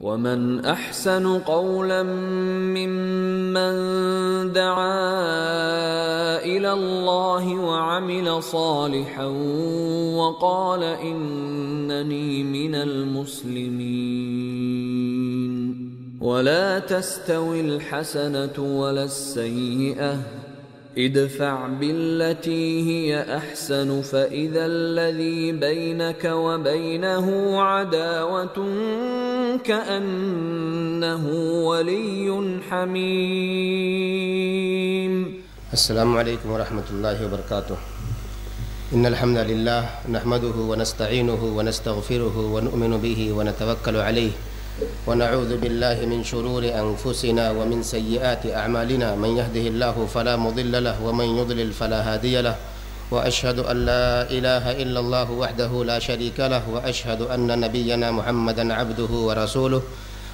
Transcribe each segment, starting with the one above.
ومن احسن قولا ممن دعا إلى الله وعمل صالحا وقال انني من المسلمين ولا تستوي الحسنه ولا السيئه ادفع بالتي هي أحسن فإذا الذي بينك وبينه عداوة كأنه ولي حميم. السلام عليكم ورحمة الله وبركاته. إن الحمد لله نحمده ونستعينه ونستغفره ونؤمن به ونتوكل عليه. ونعوذ بالله من شرور أنفسنا ومن سيئات أعمالنا. من يهده الله فلا مضل له ومن يضلل فلا هادي له. وأشهد أن لا إله إلا الله وحده لا شريك له. وأشهد أن نبينا محمدا عبده ورسوله.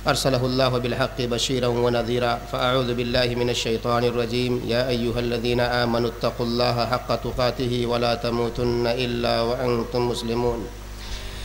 أرسله الله بالحق بشيرا ونذيرا. فأعوذ بالله من الشيطان الرجيم. يا أيها الذين آمنوا اتقوا الله حق تقاته ولا تموتن إلا وأنتم مسلمون.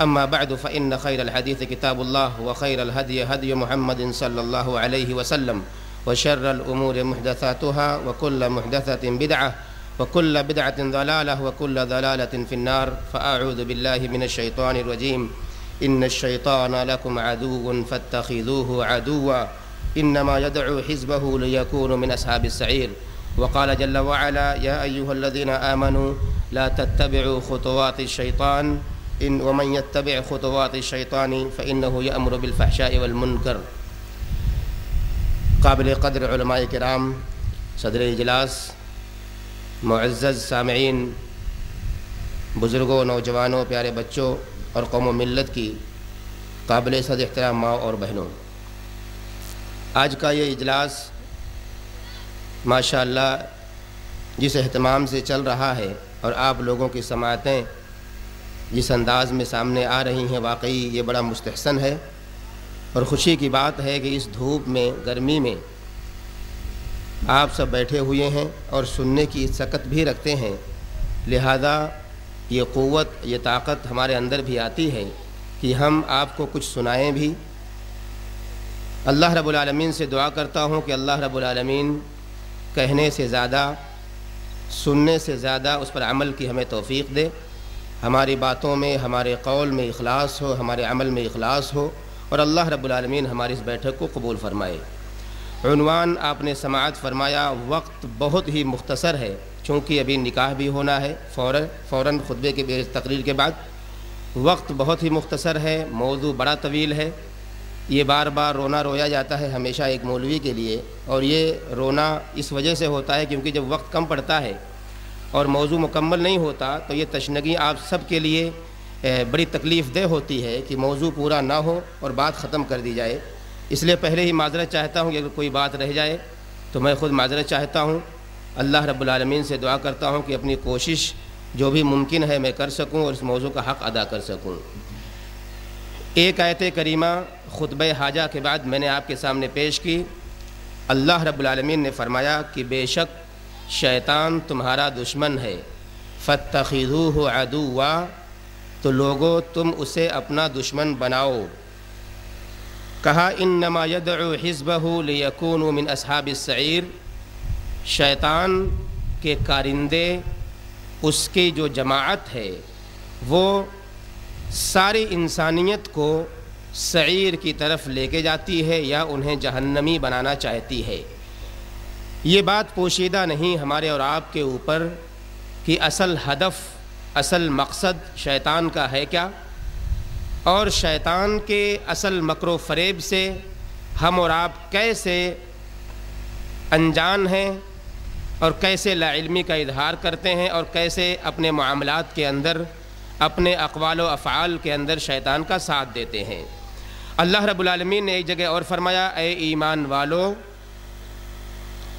أما بعد فإن خير الحديث كتاب الله وخير الهدي هدي محمد صلى الله عليه وسلم وشر الأمور محدثاتها وكل محدثة بدعة وكل بدعة ضلالة وكل ضلالة في النار فأعوذ بالله من الشيطان الرجيم إن الشيطان لكم عدو فاتخذوه عدوا إنما يدعو حزبه ليكونوا من أصحاب السعير وقال جل وعلا يا أيها الذين آمنوا لا تتبعوا خطوات الشيطان إن ومن يتبع خطوات الشيطان فإنه يأمر بالفحشاء والمنكر. قابل قدر علماء کرام، صدر اجلاس، معزز سامعین، بزرگوں، نوجوانوں، پیارے بچوں اور قوم و ملت کی قابل صد احترام ماں اور بہنوں۔ آج کا یہ اجلاس ماشاء اللہ جس اہتمام سے چل رہا ہے اور آپ لوگوں کی سماعتیں جس انداز میں سامنے آ رہی ہیں، واقعی یہ بڑا مستحسن ہے۔ اور خوشی کی بات ہے کہ اس دھوپ میں، گرمی میں آپ سب بیٹھے ہوئے ہیں اور سننے کی سکت بھی رکھتے ہیں۔ لہذا یہ قوت، یہ طاقت ہمارے اندر بھی آتی ہے کہ ہم آپ کو کچھ سنائیں بھی۔ اللہ رب العالمین سے دعا کرتا ہوں کہ اللہ رب العالمین کہنے سے زیادہ، سننے سے زیادہ اس پر عمل کی ہمیں توفیق دے۔ ہماری باتوں میں، ہمارے قول میں اخلاص ہو، ہمارے عمل میں اخلاص ہو اور اللہ رب العالمین ہماری اس بیٹھک کو قبول فرمائے۔ عنوان آپ نے سماعت فرمایا، وقت بہت ہی مختصر ہے، چونکہ ابھی نکاح بھی ہونا ہے، فوراً فوراً خطبے کے تقریر کے بعد۔ وقت بہت ہی مختصر ہے، موضوع بڑا طویل ہے۔ یہ بار بار رونا رویا جاتا ہے ہمیشہ ایک مولوی کے لیے اور یہ رونا اس وجہ سے ہوتا ہے کیونکہ جب وقت کم پڑتا ہے اور موضوع مکمل نہیں ہوتا تو یہ تشنگی آپ سب کے لیے بڑی تکلیف دہ ہوتی ہے کہ موضوع پورا نہ ہو اور بات ختم کر دی جائے۔ اس لیے پہلے ہی معذرت چاہتا ہوں کہ اگر کوئی بات رہ جائے تو میں خود معذرت چاہتا ہوں۔ اللہ رب العالمین سے دعا کرتا ہوں کہ اپنی کوشش جو بھی ممکن ہے میں کر سکوں اور اس موضوع کا حق ادا کر سکوں۔ ایک آیت کریمہ خطبہ حاجہ کے بعد میں نے آپ کے سامنے پیش کی۔ اللہ رب العالمین نے فرمایا کہ بے شک شیطان تمہارا دشمن ہے۔ فتخذوہ ہو تو لوگو تم اسے اپنا دشمن بناؤ۔ کہا ان نما يدعو حزبه ليكونوا من اصحاب السعیر۔ شیطان کے کارندے، اس کی جو جماعت ہے، وہ ساری انسانیت کو سعیر کی طرف لے کے جاتی ہے یا انہیں جہنمی بنانا چاہتی ہے۔ یہ بات پوشیدہ نہیں ہمارے اور آپ کے اوپر کہ اصل ہدف، اصل مقصد شیطان کا ہے کیا؟ اور شیطان کے اصل مکر و فریب سے ہم اور آپ کیسے انجان ہیں اور کیسے لا علمی کا اظہار کرتے ہیں اور کیسے اپنے معاملات کے اندر، اپنے اقوال و افعال کے اندر شیطان کا ساتھ دیتے ہیں؟ اللہ رب العالمین نے ایک جگہ اور فرمایا، اے ایمان والو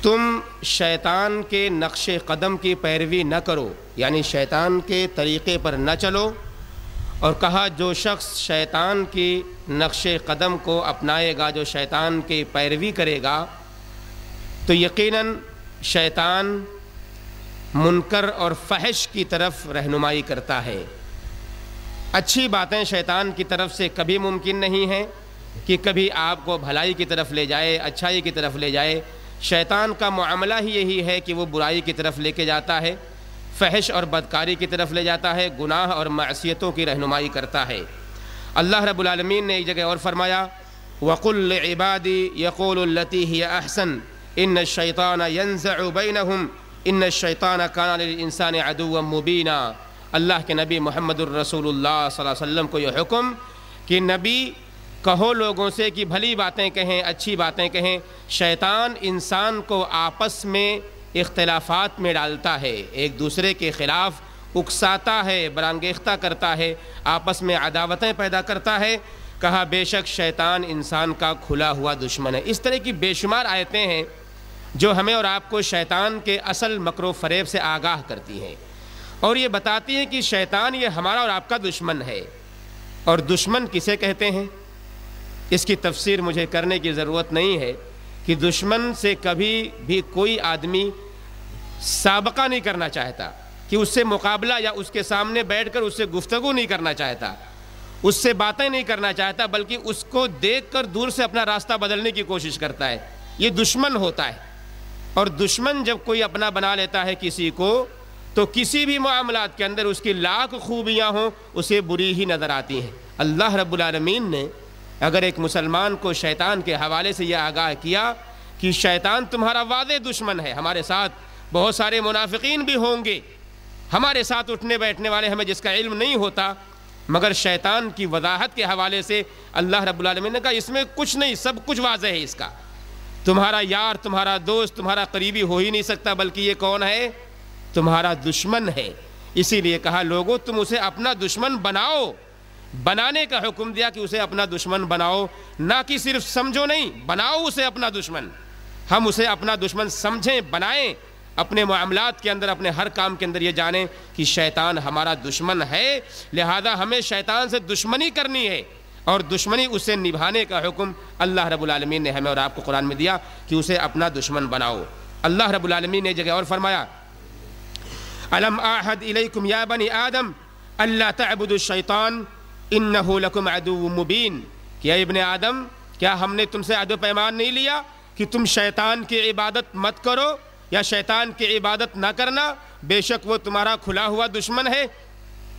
تم شیطان کے نقش قدم کی پیروی نہ کرو یعنی شیطان کے طریقے پر نہ چلو۔ اور کہا، جو شخص شیطان کی نقش قدم کو اپنائے گا، جو شیطان کی پیروی کرے گا، تو یقیناً شیطان منکر اور فحش کی طرف رہنمائی کرتا ہے۔ اچھی باتیں شیطان کی طرف سے کبھی ممکن نہیں ہیں کہ کبھی آپ کو بھلائی کی طرف لے جائے، اچھائی کی طرف لے جائے۔ شیطان کا معاملہ ہی یہی ہے کہ وہ برائی کی طرف لے کے جاتا ہے، فحش اور بدکاری کی طرف لے جاتا ہے، گناہ اور معصیتوں کی رہنمائی کرتا ہے۔ اللہ رب العالمین نے ایک جگہ اور فرمایا، وقل عبادی یقول التی ہی احسن ان شیطان ینزع بینہم ان الشیطان کان للانسان عدو مبینہ اللہ کے نبی محمد الرسول اللہ صلی اللہ علیہ وسلم کو یہ حکم کہ نبی کہو لوگوں سے کہ بھلی باتیں کہیں، اچھی باتیں کہیں۔ شیطان انسان کو آپس میں اختلافات میں ڈالتا ہے، ایک دوسرے کے خلاف اکساتا ہے، برانگیختہ کرتا ہے، آپس میں عداوتیں پیدا کرتا ہے۔ کہا، بے شک شیطان انسان کا کھلا ہوا دشمن ہے۔ اس طرح کی بے شمار آیتیں ہیں جو ہمیں اور آپ کو شیطان کے اصل مکر و فریب سے آگاہ کرتی ہیں۔ اور یہ بتاتی ہیں کہ شیطان یہ ہمارا اور آپ کا دشمن ہے۔ اور دشمن کسے کہتے ہیں؟ اس کی تفسیر مجھے کرنے کی ضرورت نہیں ہے کہ دشمن سے کبھی بھی کوئی آدمی سابقہ نہیں کرنا چاہتا، کہ اس سے مقابلہ یا اس کے سامنے بیٹھ کر اس سے گفتگو نہیں کرنا چاہتا۔ اس سے باتیں نہیں کرنا چاہتا، بلکہ اس کو دیکھ کر دور سے اپنا راستہ بدلنے کی کوشش کرتا ہے۔ یہ دشمن ہوتا ہے۔ اور دشمن جب کوئی اپنا بنا لیتا ہے کسی کو، تو کسی بھی معاملات کے اندر اس کی لاکھ خوبیاں ہوں، اسے بری ہی نظر آتی ہیں۔ اللہ رب العالمین نے اگر ایک مسلمان کو شیطان کے حوالے سے یہ آگاہ کیا کہ شیطان تمہارا واضح دشمن ہے، ہمارے ساتھ بہت سارے منافقین بھی ہوں گے۔ ہمارے ساتھ اٹھنے بیٹھنے والے ہمیں جس کا علم نہیں ہوتا، مگر شیطان کی وضاحت کے حوالے سے اللہ رب العالمین نے کہا، اس میں کچھ نہیں، سب کچھ واضح ہے اس کا۔ تمہارا یار، تمہارا دوست، تمہارا قریبی ہو ہی نہیں سکتا، بلکہ یہ کون ہے؟ تمہارا دشمن ہے۔ اسی لیے کہا، لوگوں، تم اسے اپنا دشمن بناؤ۔ بنانے کا حکم دیا کہ اسے اپنا دشمن بناؤ، نہ کہ صرف سمجھو نہیں، بناؤ اسے اپنا دشمن۔ ہم اسے اپنا دشمن سمجھیں، بنائیں۔ اپنے معاملات کے اندر، اپنے ہر کام کے اندر یہ جانیں کہ شیطان ہمارا دشمن ہے۔ لہذا ہمیں شیطان سے دشمنی کرنی ہے۔ اور دشمنی اسے نبھانے کا حکم اللہ رب العالمین نے ہمیں اور آپ کو قرآن میں دیا کہ اسے اپنا دشمن بناؤ۔ اللہ رب العالمین نے جگہ اور فرمایا علم آحد الیکم یا بنی آدم، اللہ تعبد الشیطان انہو لکم عدو مبین کیا ابن آدم، کیا ہم نے تم سے عدو پیمان نہیں لیا کہ تم شیطان کی عبادت مت کرو یا شیطان کی عبادت نہ کرنا؟ بے شک وہ تمہارا کھلا ہوا دشمن ہے۔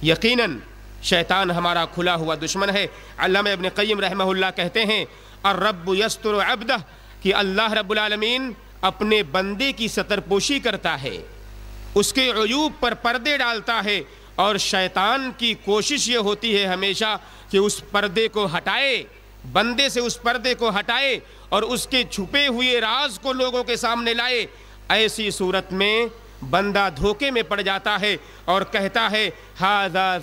یقیناً شیطان ہمارا کھلا ہوا دشمن ہے۔ علامہ ابن قیم رحمہ اللہ کہتے ہیں، الرب یستر عبدہ، کہ اللہ رب العالمین اپنے بندے کی سطر پوشی کرتا ہے۔ اس کے عیوب پر پردے ڈالتا ہے۔ اور شیطان کی کوشش یہ ہوتی ہے ہمیشہ کہ اس پردے کو ہٹائے، بندے سے اس پردے کو ہٹائے اور اس کے چھپے ہوئے راز کو لوگوں کے سامنے لائے۔ ایسی صورت میں بندہ دھوکے میں پڑ جاتا ہے اور کہتا ہے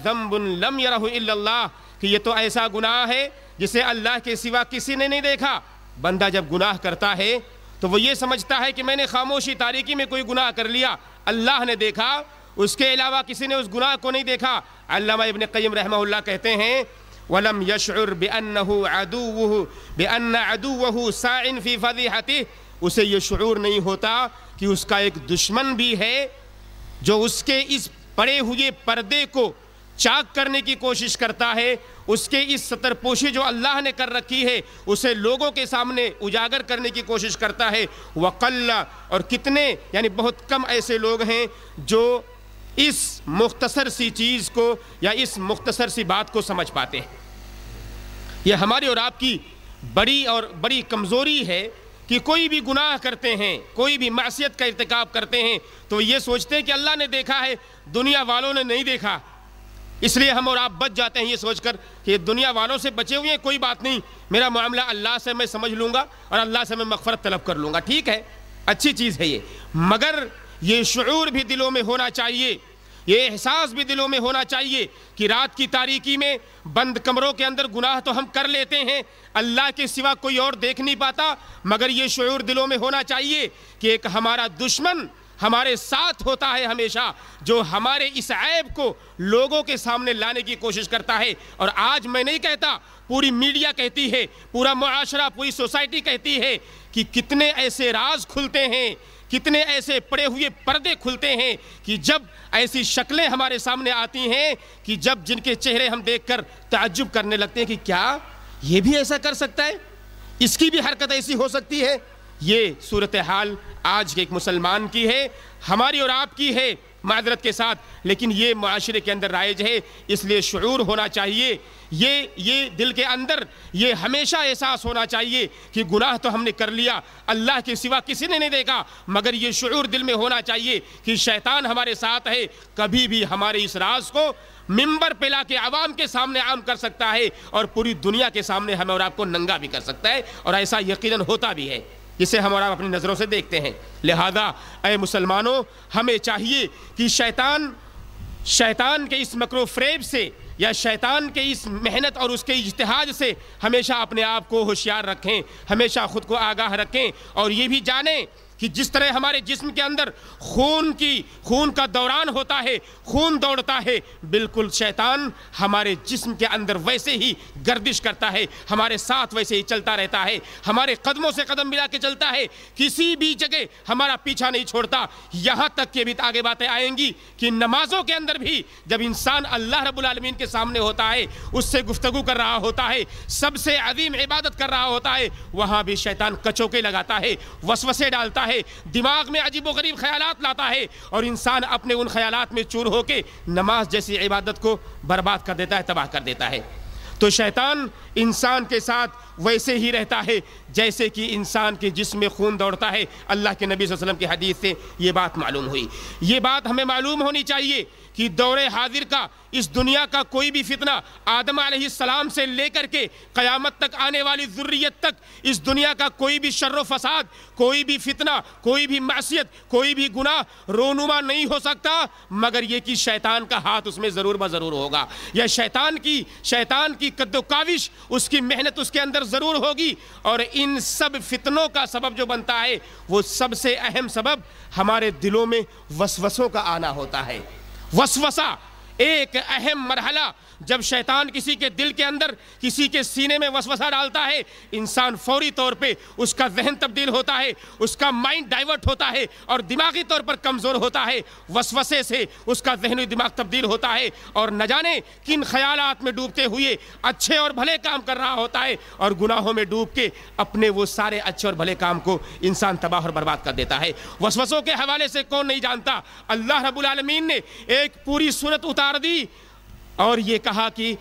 ذنب لم يرہ الا اللہ کہ یہ تو ایسا گناہ ہے جسے اللہ کے سوا کسی نے نہیں دیکھا۔ بندہ جب گناہ کرتا ہے تو وہ یہ سمجھتا ہے کہ میں نے خاموشی، تاریکی میں کوئی گناہ کر لیا، اللہ نے دیکھا۔ اس کے علاوہ کسی نے اس گناہ کو نہیں دیکھا۔ علامہ ابن قیم رحمہ اللہ کہتے ہیں، وَلَمْ يَشْعُرْ بِأَنَّهُ عَدُوُّهُ بِأَنَّ عَدُوَّهُ سَاعٍ فِي فَضِحَتِهِ اسے یہ شعور نہیں ہوتا کہ اس کا ایک دشمن بھی ہے جو اس کے اس پڑے ہوئے پردے کو چاک کرنے کی کوشش کرتا ہے۔ اس کے اس سطر پوشی جو اللہ نے کر رکھی ہے، اسے لوگوں کے سامنے اجاگر کرنے کی کوشش کرتا ہے۔ وقل، اور کتنے یعنی بہت کم ایسے لوگ ہیں جو اس مختصر سی چیز کو یا اس مختصر سی بات کو سمجھ پاتے ہیں۔ یہ ہماری اور آپ کی بڑی اور بڑی کمزوری ہے کہ کوئی بھی گناہ کرتے ہیں، کوئی بھی معصیت کا ارتکاب کرتے ہیں تو یہ سوچتے ہیں کہ اللہ نے دیکھا ہے، دنیا والوں نے نہیں دیکھا۔ اس لیے ہم اور آپ بچ جاتے ہیں یہ سوچ کر کہ دنیا والوں سے بچے ہوئے ہیں، کوئی بات نہیں۔ میرا معاملہ اللہ سے میں سمجھ لوں گا اور اللہ سے میں مغفرت طلب کر لوں گا۔ ٹھیک ہے؟ اچھی چیز ہے یہ۔ مگر یہ شعور بھی دلوں میں ہونا چاہیے، یہ احساس بھی دلوں میں ہونا چاہیے کہ رات کی تاریکی میں بند کمروں کے اندر گناہ تو ہم کر لیتے ہیں، اللہ کے سوا کوئی اور دیکھ نہیں پاتا، مگر یہ شعور دلوں میں ہونا چاہیے کہ ایک ہمارا دشمن ہمارے ساتھ ہوتا ہے ہمیشہ، جو ہمارے اس عیب کو لوگوں کے سامنے لانے کی کوشش کرتا ہے۔ اور آج میں نہیں کہتا، پوری میڈیا کہتی ہے، پورا معاشرہ، پوری سوسائٹی کہتی ہے کہ کتنے ایسے راز کھلتے ہیں کتنے ایسے پڑے ہوئے پردے کھلتے ہیں کہ جب ایسی شکلیں ہمارے سامنے آتی ہیں کہ جب جن کے چہرے ہم دیکھ کر تعجب کرنے لگتے ہیں کہ کیا یہ بھی ایسا کر سکتا ہے؟ اس کی بھی حرکت ایسی ہو سکتی ہے؟ یہ صورتحال آج کے ایک مسلمان کی ہے، ہماری اور آپ کی ہے۔ معذرت کے ساتھ، لیکن یہ معاشرے کے اندر رائج ہے، اس لیے شعور ہونا چاہیے۔ یہ یہ دل کے اندر، یہ ہمیشہ احساس ہونا چاہیے کہ گناہ تو ہم نے کر لیا، اللہ کے سوا کسی نے نہیں دیکھا۔ مگر یہ شعور دل میں ہونا چاہیے کہ شیطان ہمارے ساتھ ہے، کبھی بھی ہمارے اس راز کو ممبر پہ لا کے عوام کے سامنے عام کر سکتا ہے اور پوری دنیا کے سامنے ہمیں اور آپ کو ننگا بھی کر سکتا ہے، اور ایسا یقیناً ہوتا بھی ہے۔ جسے ہم اور آپ اپنی نظروں سے دیکھتے ہیں۔ لہذا، اے مسلمانوں، ہمیں چاہیے کہ شیطان شیطان کے اس مکرو فریب سے یا شیطان کے اس محنت اور اس کے اجتہاد سے ہمیشہ اپنے آپ کو ہوشیار رکھیں، ہمیشہ خود کو آگاہ رکھیں اور یہ بھی جانیں کہ جس طرح ہمارے جسم کے اندر خون کی، خون کا دوران ہوتا ہے، خون دوڑتا ہے، بالکل شیطان ہمارے جسم کے اندر ویسے ہی گردش کرتا ہے، ہمارے ساتھ ویسے ہی چلتا رہتا ہے، ہمارے قدموں سے قدم ملا کے چلتا ہے، کسی بھی جگہ ہمارا پیچھا نہیں چھوڑتا۔ یہاں تک کہ بھی آگے باتیں آئیں گی کہ نمازوں کے اندر بھی جب انسان اللہ رب العالمین کے سامنے ہوتا ہے، اس سے گفتگو کر رہا ہوتا ہے، سب سے عظیم عبادت کر رہا ہوتا ہے، وہاں بھی شیطان کچوکے لگاتا ہے، وسوسے ڈالتا ہے۔ دماغ میں عجیب و غریب خیالات لاتا ہے اور انسان اپنے ان خیالات میں چور ہو کے نماز جیسی عبادت کو برباد کر دیتا ہے، تباہ کر دیتا ہے۔ تو شیطان انسان کے ساتھ ویسے ہی رہتا ہے جیسے کہ انسان کے جسم میں خون دوڑتا ہے، اللہ کے نبی صلی اللہ علیہ وسلم کی حدیث سے یہ بات معلوم ہوئی۔ یہ بات ہمیں معلوم ہونی چاہیے کہ دور حاضر کا، اس دنیا کا کوئی بھی فتنہ آدم علیہ السلام سے لے کر کے قیامت تک آنے والی ذریت تک، اس دنیا کا کوئی بھی شر و فساد، کوئی بھی فتنہ، کوئی بھی معصیت، کوئی بھی گناہ رونما نہیں ہو سکتا، مگر یہ کہ شیطان کا ہاتھ اس میں ضرور بضرور ہوگا۔ یا شیطان کی شیطان کی قد و کاوش، اس کی محنت اس کے اندر ضرور ہوگی اور ان سب فتنوں کا سبب جو بنتا ہے، وہ سب سے اہم سبب ہمارے دلوں میں وسوسوں کا آنا ہوتا ہے۔ وسوسہ ایک اہم مرحلہ جب شیطان کسی کے دل کے اندر، کسی کے سینے میں وسوسہ ڈالتا ہے، انسان فوری طور پہ اس کا ذہن تبدیل ہوتا ہے، اس کا مائنڈ ڈائیورٹ ہوتا ہے اور دماغی طور پر کمزور ہوتا ہے، وسوسے سے اس کا ذہن و دماغ تبدیل ہوتا ہے اور نہ جانے کن خیالات میں ڈوبتے ہوئے اچھے اور بھلے کام کر رہا ہوتا ہے اور گناہوں میں ڈوب کے اپنے وہ سارے اچھے اور بھلے کام کو انسان تباہ اور برباد کر دیتا ہے۔ وسوسوں کے حوالے سے کون نہیں جانتا؟ اللہ رب العالمین نے ایک پوری صورت اتار دی اور یہ کہا کہ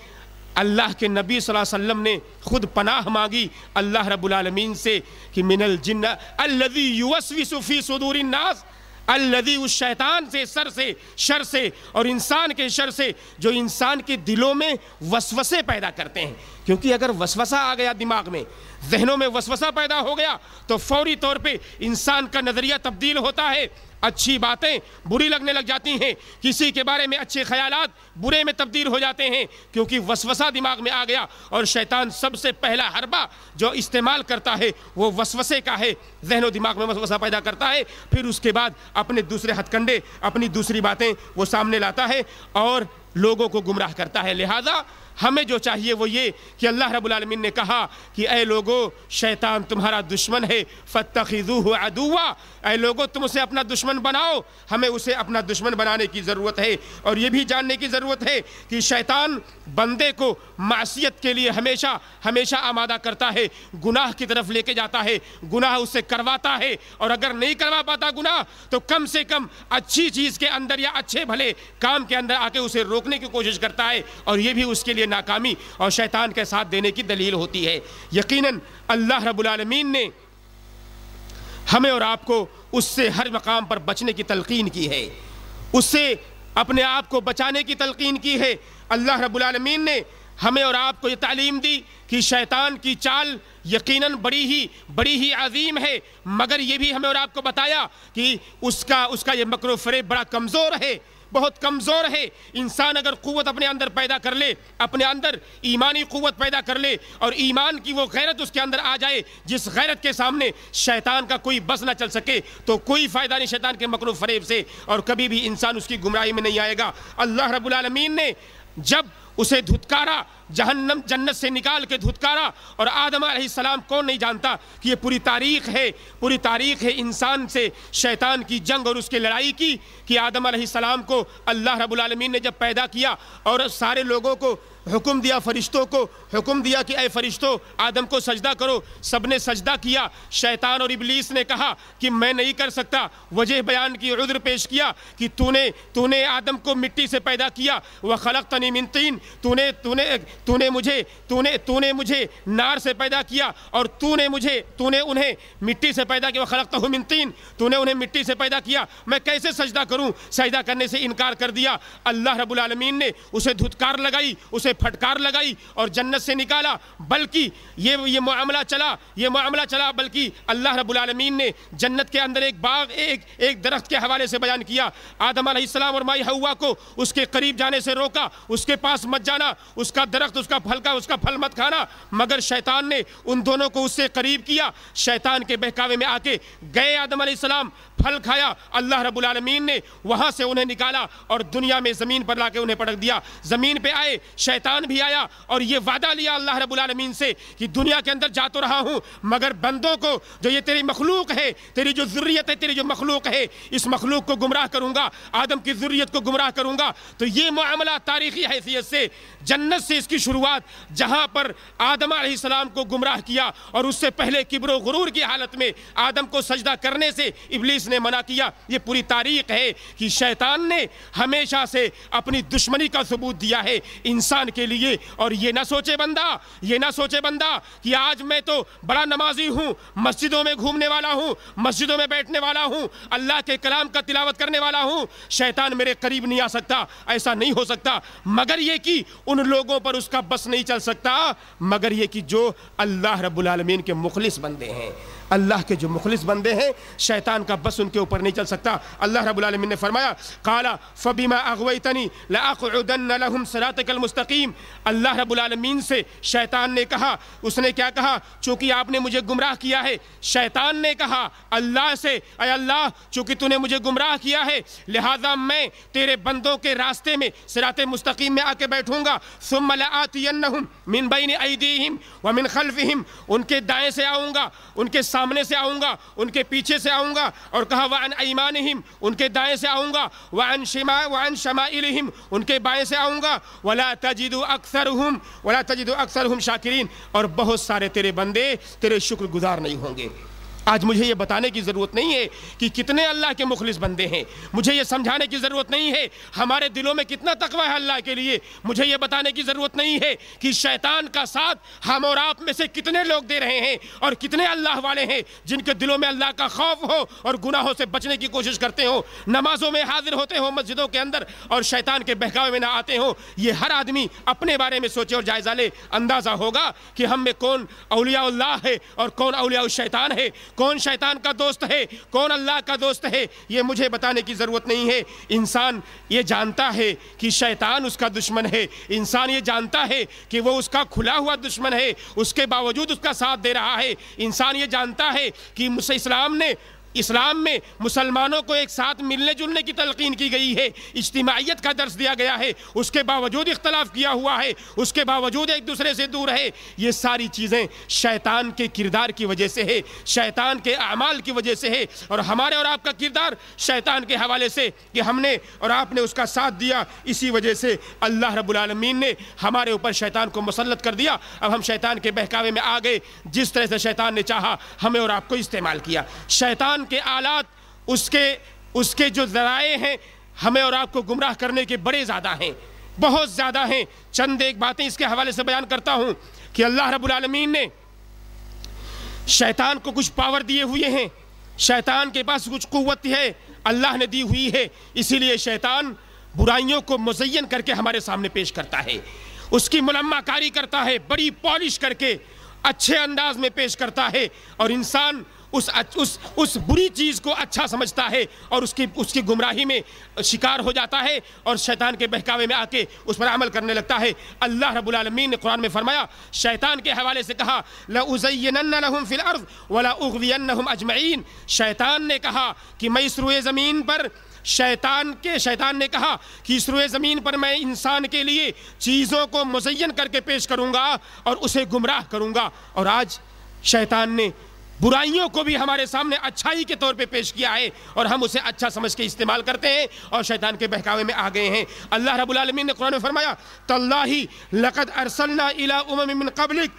اللہ کے نبی صلی اللہ علیہ وسلم نے خود پناہ مانگی اللہ رب العالمین سے کہ من الجن الذي يوسوس في صدور الناس الذي اس شیطان سے، سر سے، شر سے اور انسان کے شر سے جو انسان کے دلوں میں وسوسے پیدا کرتے ہیں۔ کیونکہ اگر وسوسہ آ گیا دماغ میں، ذہنوں میں وسوسہ پیدا ہو گیا تو فوری طور پہ انسان کا نظریہ تبدیل ہوتا ہے۔ اچھی باتیں بری لگنے لگ جاتی ہیں۔ کسی کے بارے میں اچھے خیالات برے میں تبدیل ہو جاتے ہیں کیونکہ وسوسہ دماغ میں آ گیا اور شیطان سب سے پہلا حربہ جو استعمال کرتا ہے وہ وسوسے کا ہے۔ ذہن و دماغ میں وسوسہ پیدا کرتا ہے، پھر اس کے بعد اپنے دوسرے ہتھ کنڈے، اپنی دوسری باتیں وہ سامنے لاتا ہے اور لوگوں کو گمراہ کرتا ہے۔ لہذا ہمیں جو چاہیے وہ یہ کہ اللہ رب العالمین نے کہا کہ اے لوگو، شیطان تمہارا دشمن ہے فتخذوہ عدوا۔ اے لوگو، تم اسے اپنا دشمن بناؤ۔ ہمیں اسے اپنا دشمن بنانے کی ضرورت ہے۔ اور یہ بھی جاننے کی ضرورت ہے کہ شیطان بندے کو معصیت کے لیے ہمیشہ ہمیشہ آمادہ کرتا ہے۔ گناہ کی طرف لے کے جاتا ہے۔ گناہ اسے کرواتا ہے۔ اور اگر نہیں کروا پاتا گناہ، تو کم سے کم اچھی چیز کے اندر یا اچھے بھلے کام کے اندر آ کے اسے روکنے کی کوشش کرتا ہے۔ اور یہ بھی اس کے لیے یہ ناکامی اور شیطان کے ساتھ دینے کی دلیل ہوتی ہے۔ یقیناً اللہ رب العالمین نے ہمیں اور آپ کو اس سے ہر مقام پر بچنے کی تلقین کی ہے۔ اس سے اپنے آپ کو بچانے کی تلقین کی ہے۔ اللہ رب العالمین نے ہمیں اور آپ کو یہ تعلیم دی کہ شیطان کی چال یقیناً بڑی ہی بڑی ہی عظیم ہے۔ مگر یہ بھی ہمیں اور آپ کو بتایا کہ اس کا اس کا یہ مکر و فریب بڑا کمزور ہے۔ بہت کمزور ہے۔ انسان اگر قوت اپنے اندر پیدا کر لے، اپنے اندر ایمانی قوت پیدا کر لے اور ایمان کی وہ غیرت اس کے اندر آ جائے جس غیرت کے سامنے شیطان کا کوئی بس نہ چل سکے، تو کوئی فائدہ نہیں شیطان کے مکرو فریب سے اور کبھی بھی انسان اس کی گمراہی میں نہیں آئے گا۔ اللہ رب العالمین نے جب اسے دھتکارا جہنم جنت سے نکال کے دھتکارا اور آدم علیہ السلام کون نہیں جانتا کہ یہ پوری تاریخ ہے، پوری تاریخ ہے انسان سے شیطان کی جنگ اور اس کے لڑائی کی کہ آدم علیہ السلام کو اللہ رب العالمین نے جب پیدا کیا اور سارے لوگوں کو حکم دیا، فرشتوں کو حکم دیا کہ اے فرشتوں آدم کو سجدہ کرو۔ سب نے سجدہ کیا۔ شیطان اور ابلیس نے کہا کہ میں نہیں کر سکتا۔ وجہ بیان کی عذر پیش کیا کہ تو نے تو نے آدم کو مٹی سے پیدا کیا۔ وہ خلق تنی منتین تو نے تو نے تو نے مجھے تو نے تو نے مجھے نار سے پیدا کیا اور تو نے مجھے تو نے انہیں مٹی سے پیدا کیا وہ خلق تو منتین تو نے انہیں مٹی سے پیدا کیا میں کیسے سجدہ کروں سجدہ کرنے سے انکار کر دیا اللہ رب العالمین نے اسے دھتکار لگائی اسے پھٹکار لگائی اور جنت سے نکالا بلکہ یہ یہ معاملہ چلا یہ معاملہ چلا بلکہ اللہ رب العالمین نے جنت کے اندر ایک باغ ایک ایک درخت کے حوالے سے بیان کیا آدم علیہ السلام اور مائی ہوا کو اس کے قریب جانے سے روکا اس کے پاس مت جانا اس کا درخت درخت، اس کا پھل کا، اس کا پھل مت کھانا۔ مگر شیطان نے ان دونوں کو اس سے قریب کیا۔ شیطان کے بہکاوے میں آ کے گئے آدم علیہ السلام، پھل کھایا۔ اللہ رب العالمین نے وہاں سے انہیں نکالا اور دنیا میں زمین پر لا کے انہیں پٹک دیا۔ زمین پہ آئے، شیطان بھی آیا اور یہ وعدہ لیا اللہ رب العالمین سے کہ دنیا کے اندر جا تو رہا ہوں۔ مگر بندوں کو، جو یہ تیری مخلوق ہے، تیری جو ذریت ہے، تیری جو مخلوق ہے، اس مخلوق کو گمراہ کروں گا۔ آدم کی ذریت کو گمراہ کروں گا۔ تو یہ معاملہ تاریخی حیثیت سے، جنت سے اس کی کی شروعات جہاں پر آدم علیہ السلام کو گمراہ کیا اور اس سے پہلے کبر و غرور کی حالت میں آدم کو سجدہ کرنے سے ابلیس نے منع کیا، یہ پوری تاریخ ہے کہ شیطان نے ہمیشہ سے اپنی دشمنی کا ثبوت دیا ہے انسان کے لیے۔ اور یہ نہ سوچے بندہ، یہ نہ سوچے بندہ کہ آج میں تو بڑا نمازی ہوں، مسجدوں میں گھومنے والا ہوں، مسجدوں میں بیٹھنے والا ہوں، اللہ کے کلام کا تلاوت کرنے والا ہوں، شیطان میرے قریب نہیں آ سکتا، ایسا نہیں ہو سکتا۔ مگر یہ کہ ان لوگوں پر اس کا بس نہیں چل سکتا، مگر یہ کہ جو اللہ رب العالمین کے مخلص بندے ہیں اللہ کے جو مخلص بندے ہیں، شیطان کا بس ان کے اوپر نہیں چل سکتا۔ اللہ رب العالمین نے فرمایا، قالا، فبما اغویتنی لاقعدن لهم صراطك المستقیم۔ اللہ رب العالمین سے شیطان نے کہا، اس نے کیا کہا؟ چونکہ آپ نے مجھے گمراہ کیا ہے، شیطان نے کہا، اللہ سے، اے اللہ، چونکہ تو نے مجھے گمراہ کیا ہے، لہذا میں تیرے بندوں کے راستے میں، صراط مستقیم میں آ کے بیٹھوں گا۔ ثم لآتینہم من بین ایدیہم ومن خلفہم۔ ان کے دائیں سے آؤں گا، ان کے سامنے سامنے سے آؤں گا، ان کے پیچھے سے آؤں گا۔ اور کہا، وعن ایمانہم ان کے دائیں سے آؤں گا۔ وعن شما، وعن شمائلہم ان کے بائیں سے آؤں گا۔ ولا تجد اکثرہم ولا تجد اکثرہم شاکرین اور بہت سارے تیرے بندے تیرے شکر گزار نہیں ہوں گے۔ آج مجھے یہ بتانے کی ضرورت نہیں ہے کہ کتنے اللہ کے مخلص بندے ہیں۔ مجھے یہ سمجھانے کی ضرورت نہیں ہے ہمارے دلوں میں کتنا تقوی ہے اللہ کے لیے۔ مجھے یہ بتانے کی ضرورت نہیں ہے کہ شیطان کا ساتھ ہم اور آپ میں سے کتنے لوگ دے رہے ہیں اور کتنے اللہ والے ہیں جن کے دلوں میں اللہ کا خوف ہو اور گناہوں سے بچنے کی کوشش کرتے ہو نمازوں میں حاضر ہوتے ہو مسجدوں کے اندر اور شیطان کے بہکاوے میں نہ آتے ہوں۔ یہ ہر آدمی اپنے بارے میں سوچے اور جائزہ لے۔ اندازہ ہوگا کہ ہم میں کون اولیاء اللہ ہے اور کون اولیاء الشیطان ہے۔ کون شیطان کا دوست ہے؟ کون اللہ کا دوست ہے؟ یہ مجھے بتانے کی ضرورت نہیں ہے۔ انسان یہ جانتا ہے کہ شیطان اس کا دشمن ہے۔ انسان یہ جانتا ہے کہ وہ اس کا کھلا ہوا دشمن ہے۔ اس کے باوجود اس کا ساتھ دے رہا ہے۔ انسان یہ جانتا ہے کہ اسلام نے اسلام میں مسلمانوں کو ایک ساتھ ملنے جلنے کی تلقین کی گئی ہے، اجتماعیت کا درس دیا گیا ہے، اس کے باوجود اختلاف کیا ہوا ہے، اس کے باوجود ایک دوسرے سے دور ہے۔ یہ ساری چیزیں شیطان کے کردار کی وجہ سے ہے، شیطان کے اعمال کی وجہ سے ہے۔ اور ہمارے اور آپ کا کردار شیطان کے حوالے سے کہ ہم نے اور آپ نے اس کا ساتھ دیا، اسی وجہ سے اللہ رب العالمین نے ہمارے اوپر شیطان کو مسلط کر دیا۔ اب ہم شیطان کے بہکاوے میں آ گئے جس طرح سے شیطان نے چاہا، ہمیں اور آپ کو استعمال کیا۔ شیطان کے آلات، اس کے اس کے جو ذرائع ہیں، ہمیں اور آپ کو گمراہ کرنے کے بڑے زیادہ ہیں، بہت زیادہ ہیں۔ چند ایک باتیں اس کے حوالے سے بیان کرتا ہوں کہ اللہ رب العالمین نے شیطان کو کچھ پاور دیے ہوئے ہیں۔ شیطان کے پاس کچھ قوت ہے، اللہ نے دی ہوئی ہے۔ اسی لیے شیطان برائیوں کو مزین کر کے ہمارے سامنے پیش کرتا ہے۔ اس کی ملمہ کاری کرتا ہے، بڑی پالش کر کے اچھے انداز میں پیش کرتا ہے۔ اور انسان اس اس اس بری چیز کو اچھا سمجھتا ہے اور اس کی اس کی گمراہی میں شکار ہو جاتا ہے اور شیطان کے بہکاوے میں آ کے اس پر عمل کرنے لگتا ہے۔ اللہ رب العالمین نے قرآن میں فرمایا، شیطان کے حوالے سے کہا، لَأُزَيِّنَنَّ لَهُمْ فِي الْأَرْضِ وَلَا أُغْوِيَنَّهُمْ أَجْمَعِينَ۔ شیطان نے کہا کہ میں اس روئے زمین پر شیطان کے شیطان نے کہا کہ اس روئے زمین پر میں انسان کے لیے چیزوں کو مزین کر کے پیش کروں گا اور اسے گمراہ کروں گا۔ اور آج شیطان نے برائیوں کو بھی ہمارے سامنے اچھائی کے طور پہ پیش کیا ہے اور ہم اسے اچھا سمجھ کے استعمال کرتے ہیں اور شیطان کے بہکاوے میں آ گئے ہیں۔ اللہ رب العالمین نے قرآن میں فرمایا تَاللَّهِ لَقَدْ أَرْسَلْنَا إِلَىٰ أُمَمٍ مِّن قَبْلِكَ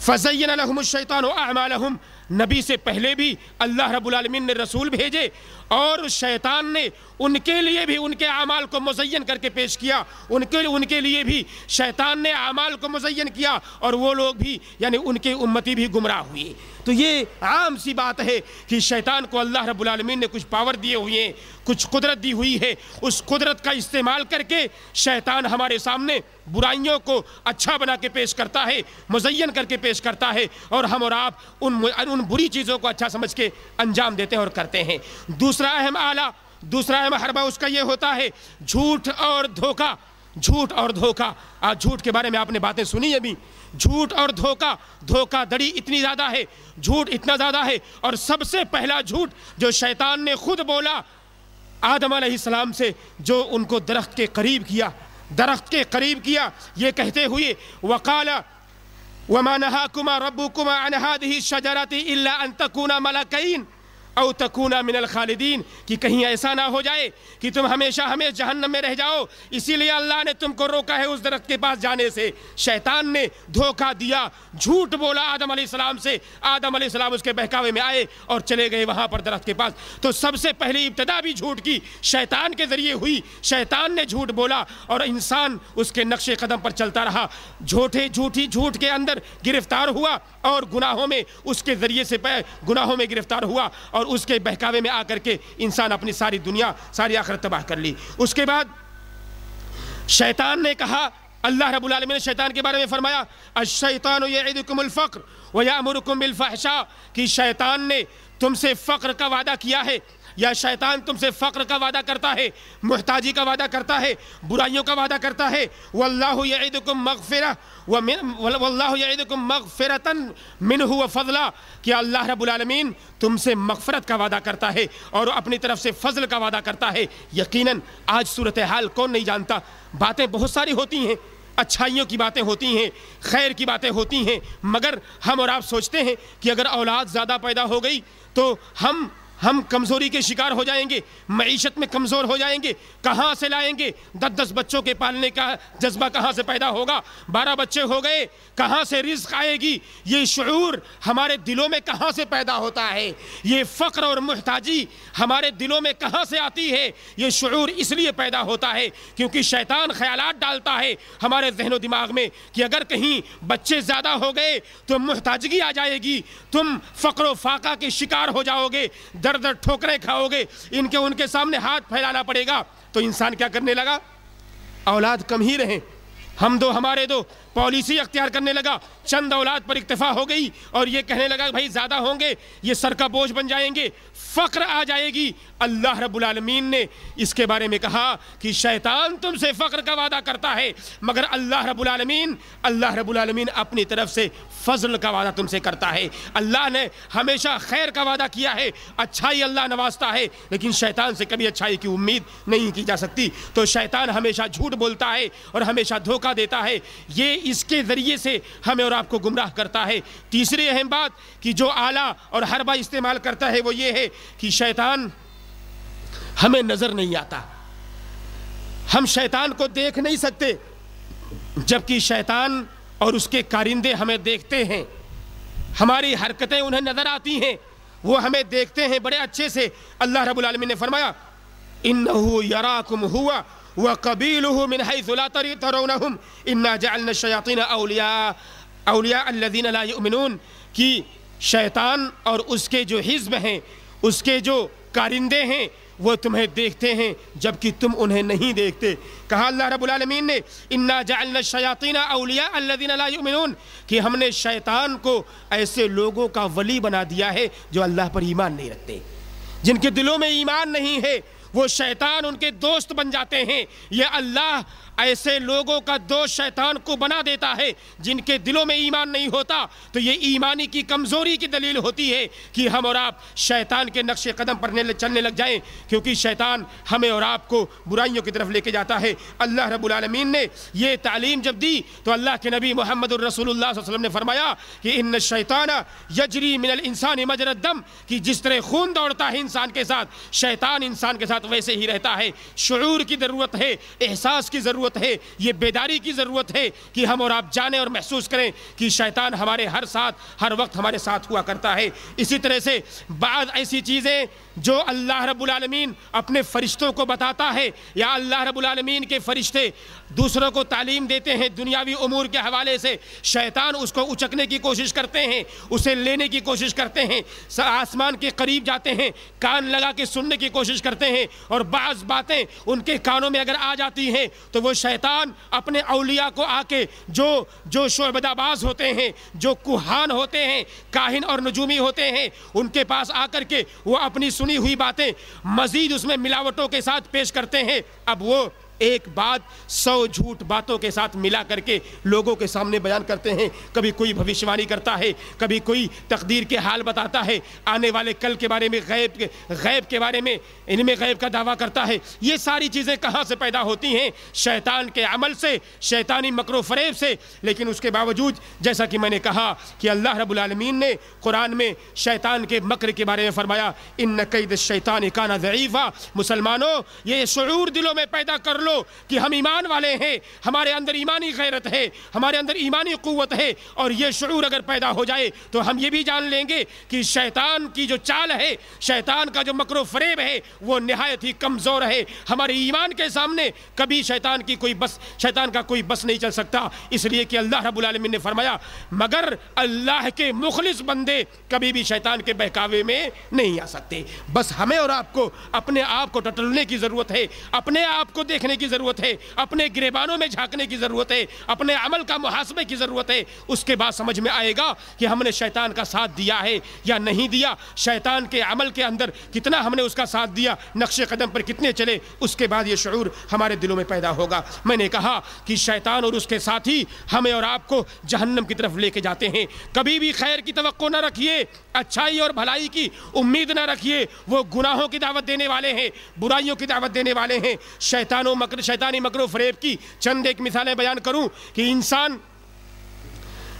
فَزَيَّنَ لَهُمُ الشَّيْطَانُ أَعْمَالَهُمْ نبی سے پہلے بھی اللہ رب العالمین نے رسول بھیجے اور شیطان نے ان کے لیے بھی ان کے اعمال کو مزین کر کے پیش کیا۔ ان کے ان کے لیے بھی شیطان نے اعمال کو مزین کیا اور وہ لوگ بھی یعنی ان کے امتی بھی گمراہ ہوئی تو یہ عام سی بات ہے کہ شیطان کو اللہ رب العالمین نے کچھ پاور دیے ہوئے ہیں، کچھ قدرت دی ہوئی ہے۔ اس قدرت کا استعمال کر کے شیطان ہمارے سامنے برائیوں کو اچھا بنا کے پیش کرتا ہے، مزین کر کے پیش کرتا ہے اور ہم اور آپ ان ان بری چیزوں کو اچھا سمجھ کے انجام دیتے ہیں اور کرتے ہیں۔ دوسرا اہم آلہ، دوسرا اہم حربہ اس کا یہ ہوتا ہے، جھوٹ اور دھوکہ۔ جھوٹ اور دھوکہ۔ آج جھوٹ کے بارے میں آپ نے باتیں سنی ابھی۔ جھوٹ اور دھوکہ دھوکہ دڑی اتنی زیادہ ہے، جھوٹ اتنا زیادہ ہے۔ اور سب سے پہلا جھوٹ جو شیطان نے خود بولا آدم علیہ السلام سے، جو ان کو درخت کے قریب کیا۔ درخت کے قریب کیا۔ یہ کہتے ہوئے، وقال، وما نهاكما ربكما عن هذه الشجرة إلا أن تكونا ملكين۔ او تکونا من الخالدین، کہ کہیں ایسا نہ ہو جائے کہ تم ہمیشہ ہمیں جہنم میں رہ جاؤ۔ اسی لیے اللہ نے تم کو روکا ہے اس درخت کے پاس جانے سے۔ شیطان نے دھوکہ دیا، جھوٹ بولا آدم علیہ السلام سے۔ آدم علیہ السلام اس کے بہکاوے میں آئے اور چلے گئے وہاں پر درخت کے پاس۔ تو سب سے پہلی ابتدا بھی جھوٹ کی، شیطان کے ذریعے ہوئی۔ شیطان نے جھوٹ بولا اور انسان اس کے نقش قدم پر چلتا رہا۔ جھوٹے، جھوٹی، جھوٹ کے اندر گرفتار ہوا اور گناہوں میں اس کے ذریعے سے گناہوں میں گرفتار ہوا اور اس کے بہکاوے میں آ کر کے انسان اپنی ساری دنیا، ساری آخرت تباہ کر لی۔ اس کے بعد شیطان نے کہا، اللہ رب العالمین نے شیطان کے بارے میں فرمایا، الشیطان یعیدکم الفقر ویامرکم بالفحشاء، کہ شیطان نے تم سے فقر کا وعدہ کیا ہے۔ یا شیطان تم سے فقر کا وعدہ کرتا ہے، محتاجی کا وعدہ کرتا ہے، برائیوں کا وعدہ کرتا ہے۔ واللہ یعدکم مغفرہ واللہ یعدکم مغفرتا منہ وفضلا کہ اللہ رب العالمین تم سے مغفرت کا وعدہ کرتا ہے اور اپنی طرف سے فضل کا وعدہ کرتا ہے؟ یقیناً آج صورتحال کون نہیں جانتا۔ باتیں بہت ساری ہوتی ہیں، اچھائیوں کی باتیں ہوتی ہیں، خیر کی باتیں ہوتی ہیں، مگر ہم اور آپ سوچتے ہیں کہ اگر اولاد زیادہ پیدا ہو گئی تو ہم ہم کمزوری کے شکار ہو جائیں گے، معیشت میں کمزور ہو جائیں گے، کہاں سے لائیں گے؟ دس دس بچوں کے پالنے کا جذبہ کہاں سے پیدا ہوگا؟ بارہ بچے ہو گئے، کہاں سے رزق آئے گی؟ یہ شعور ہمارے دلوں میں کہاں سے پیدا ہوتا ہے؟ یہ فقر اور محتاجی ہمارے دلوں میں کہاں سے آتی ہے؟ یہ شعور اس لیے پیدا ہوتا ہے کیونکہ شیطان خیالات ڈالتا ہے ہمارے ذہن و دماغ میں کہ اگر کہیں بچے زیادہ ہو گئے تو محتاجگی آ جائے گی، تم فقر و فاقہ کے شکار ہو جاؤ گے در در ٹھوکریں کھاؤ گے، ان کے ان کے سامنے ہاتھ پھیلانا پڑے گا۔ تو انسان کیا کرنے لگا؟ اولاد کم ہی رہیں، ہم دو ہمارے دو۔ پالیسی اختیار کرنے لگا، چند اولاد پر اکتفا ہو گئی اور یہ کہنے لگا، بھائی، زیادہ ہوں گے، یہ سر کا بوجھ بن جائیں گے فقر آ جائے گی۔ اللہ رب العالمین نے اس کے بارے میں کہا کہ شیطان تم سے فقر کا وعدہ کرتا ہے، مگر اللہ رب العالمین، اللہ رب العالمین اپنی طرف سے فضل کا وعدہ تم سے کرتا ہے۔ اللہ نے ہمیشہ خیر کا وعدہ کیا ہے، اچھائی اللہ نوازتا ہے، لیکن شیطان سے کبھی اچھائی کی امید نہیں کی جا سکتی۔ تو شیطان ہمیشہ جھوٹ بولتا ہے اور ہمیشہ دھوکہ دیتا ہے۔ یہ اس کے ذریعے سے ہمیں اور آپ کو گمراہ کرتا ہے۔ تیسری اہم بات کہ جو آلہ اور حربہ استعمال کرتا ہے وہ یہ ہے کہ شیطان ہمیں نظر نہیں آتا۔ ہم شیطان کو دیکھ نہیں سکتے، جبکہ شیطان اور اس کے کارندے ہمیں دیکھتے ہیں۔ ہماری حرکتیں انہیں نظر آتی ہیں، وہ ہمیں دیکھتے ہیں بڑے اچھے سے۔ اللہ رب العالمین نے فرمایا، انہو یراکم ہوا وقبیلہ من حیث لا ترونہم انا جعلنا الشیاطین اولیاء اولیاء الذین لا یؤمنون کہ شیطان اور اس کے جو حزب ہیں، اس کے جو کارندے ہیں، وہ تمہیں دیکھتے ہیں، جبکہ تم انہیں نہیں دیکھتے۔ کہا اللہ رب العالمین نے انا جعلنا الشیاطین اولیاء الذین لا یؤمنون کہ ہم نے شیطان کو ایسے لوگوں کا ولی بنا دیا ہے جو اللہ پر ایمان نہیں رکھتے۔ جن کے دلوں میں ایمان نہیں ہے وہ شیطان ان کے دوست بن جاتے ہیں۔ یہ اللہ ایسے لوگوں کا دوست شیطان کو بنا دیتا ہے جن کے دلوں میں ایمان نہیں ہوتا، تو یہ ایمانی کی کمزوری کی دلیل ہوتی ہے کہ ہم اور آپ شیطان کے نقش قدم پر چلنے لگ جائیں، کیونکہ شیطان ہمیں اور آپ کو برائیوں کی طرف لے کے جاتا ہے۔ اللہ رب العالمین نے یہ تعلیم جب دی، تو اللہ کے نبی محمد الرسول اللہ صلی اللہ علیہ وسلم نے فرمایا کہ ان شیطان یجری من الانسان مجر الدم، کہ جس طرح خون دوڑتا ہے انسان کے ساتھ، شیطان انسان کے ساتھ ویسے ہی رہتا ہے۔ شعور کی ضرورت ہے، احساس کی ضرورت ہے، یہ بیداری کی ضرورت ہے کہ ہم اور آپ جانیں اور محسوس کریں کہ شیطان ہمارے ہر ساتھ، ہر وقت ہمارے ساتھ ہوا کرتا ہے۔ اسی طرح سے بعض ایسی چیزیں جو اللہ رب العالمین اپنے فرشتوں کو بتاتا ہے۔ یا اللہ رب العالمین کے فرشتے دوسروں کو تعلیم دیتے ہیں دنیاوی امور کے حوالے سے۔ شیطان اس کو اچکنے کی کوشش کرتے ہیں، اسے لینے کی کوشش کرتے ہیں۔ آسمان کے قریب جاتے ہیں، کان لگا کے سننے کی کوشش کرتے ہیں۔ اور بعض باتیں ان کے کانوں میں اگر آ جاتی ہیں تو وہ شیطان اپنے اولیاء کو آ کے جو جو شعبدہ باز ہوتے ہیں، جو کوہان ہوتے ہیں، کاہن اور نجومی ہوتے ہیں، ان کے پاس آ کر کے وہ اپنی سنی ہوئی باتیں مزید اس میں ملاوٹوں کے ساتھ پیش کرتے ہیں۔ اب وہ ایک بات سو جھوٹ باتوں کے ساتھ ملا کر کے لوگوں کے سامنے بیان کرتے ہیں۔ کبھی کوئی بھوشوانی کرتا ہے، کبھی کوئی تقدیر کے حال بتاتا ہے۔ آنے والے کل کے بارے میں غیب کے غیب کے بارے میں، ان میں غیب کا دعویٰ کرتا ہے۔ یہ ساری چیزیں کہاں سے پیدا ہوتی ہیں؟ شیطان کے عمل سے، شیطانی مکر و فریب سے۔ لیکن اس کے باوجود، جیسا کہ میں نے کہا کہ اللہ رب العالمین نے قرآن میں شیطان کے مکر کے بارے میں فرمایا، ان نقید شیطان کانا ضعیفہ مسلمانوں، یہ شعور دلوں میں پیدا کر لو۔ لو کہ ہم ایمان والے ہیں، ہمارے اندر ایمانی غیرت ہے، ہمارے اندر ایمانی قوت ہے اور یہ شعور اگر پیدا ہو جائے تو ہم یہ بھی جان لیں گے کہ شیطان کی جو چال ہے، شیطان کا جو مکر و فریب ہے، وہ نہایت ہی کمزور ہے۔ ہمارے ایمان کے سامنے کبھی شیطان کی کوئی بس، شیطان کا کوئی بس نہیں چل سکتا۔ اس لیے کہ اللہ رب العالمین نے فرمایا، مگر اللہ کے مخلص بندے کبھی بھی شیطان کے بہکاوے میں نہیں آ سکتے۔ بس ہمیں اور آپ کو اپنے آپ کو ٹٹلنے کی ضرورت ہے، اپنے آپ کو دیکھنے کی ضرورت ہے، اپنے گریبانوں میں جھانکنے کی ضرورت ہے، اپنے عمل کا محاسبے کی ضرورت ہے۔ اس کے بعد سمجھ میں آئے گا کہ ہم نے شیطان کا ساتھ دیا ہے یا نہیں دیا۔ شیطان کے عمل کے اندر کتنا ہم نے اس کا ساتھ دیا، نقش قدم پر کتنے چلے، اس کے بعد یہ شعور ہمارے دلوں میں پیدا ہوگا۔ میں نے کہا کہ شیطان اور اس کے ساتھی ہمیں اور آپ کو جہنم کی طرف لے کے جاتے ہیں۔ کبھی بھی خیر کی توقع نہ رکھیے، اچھائی اور بھلائی کی امید نہ رکھیے۔ وہ گناہوں کی دعوت دینے والے ہیں، برائیوں کی دعوت دینے والے ہیں۔ شیطان و مکر شیطانی مکر و فریب کی چند ایک مثالیں بیان کروں کہ انسان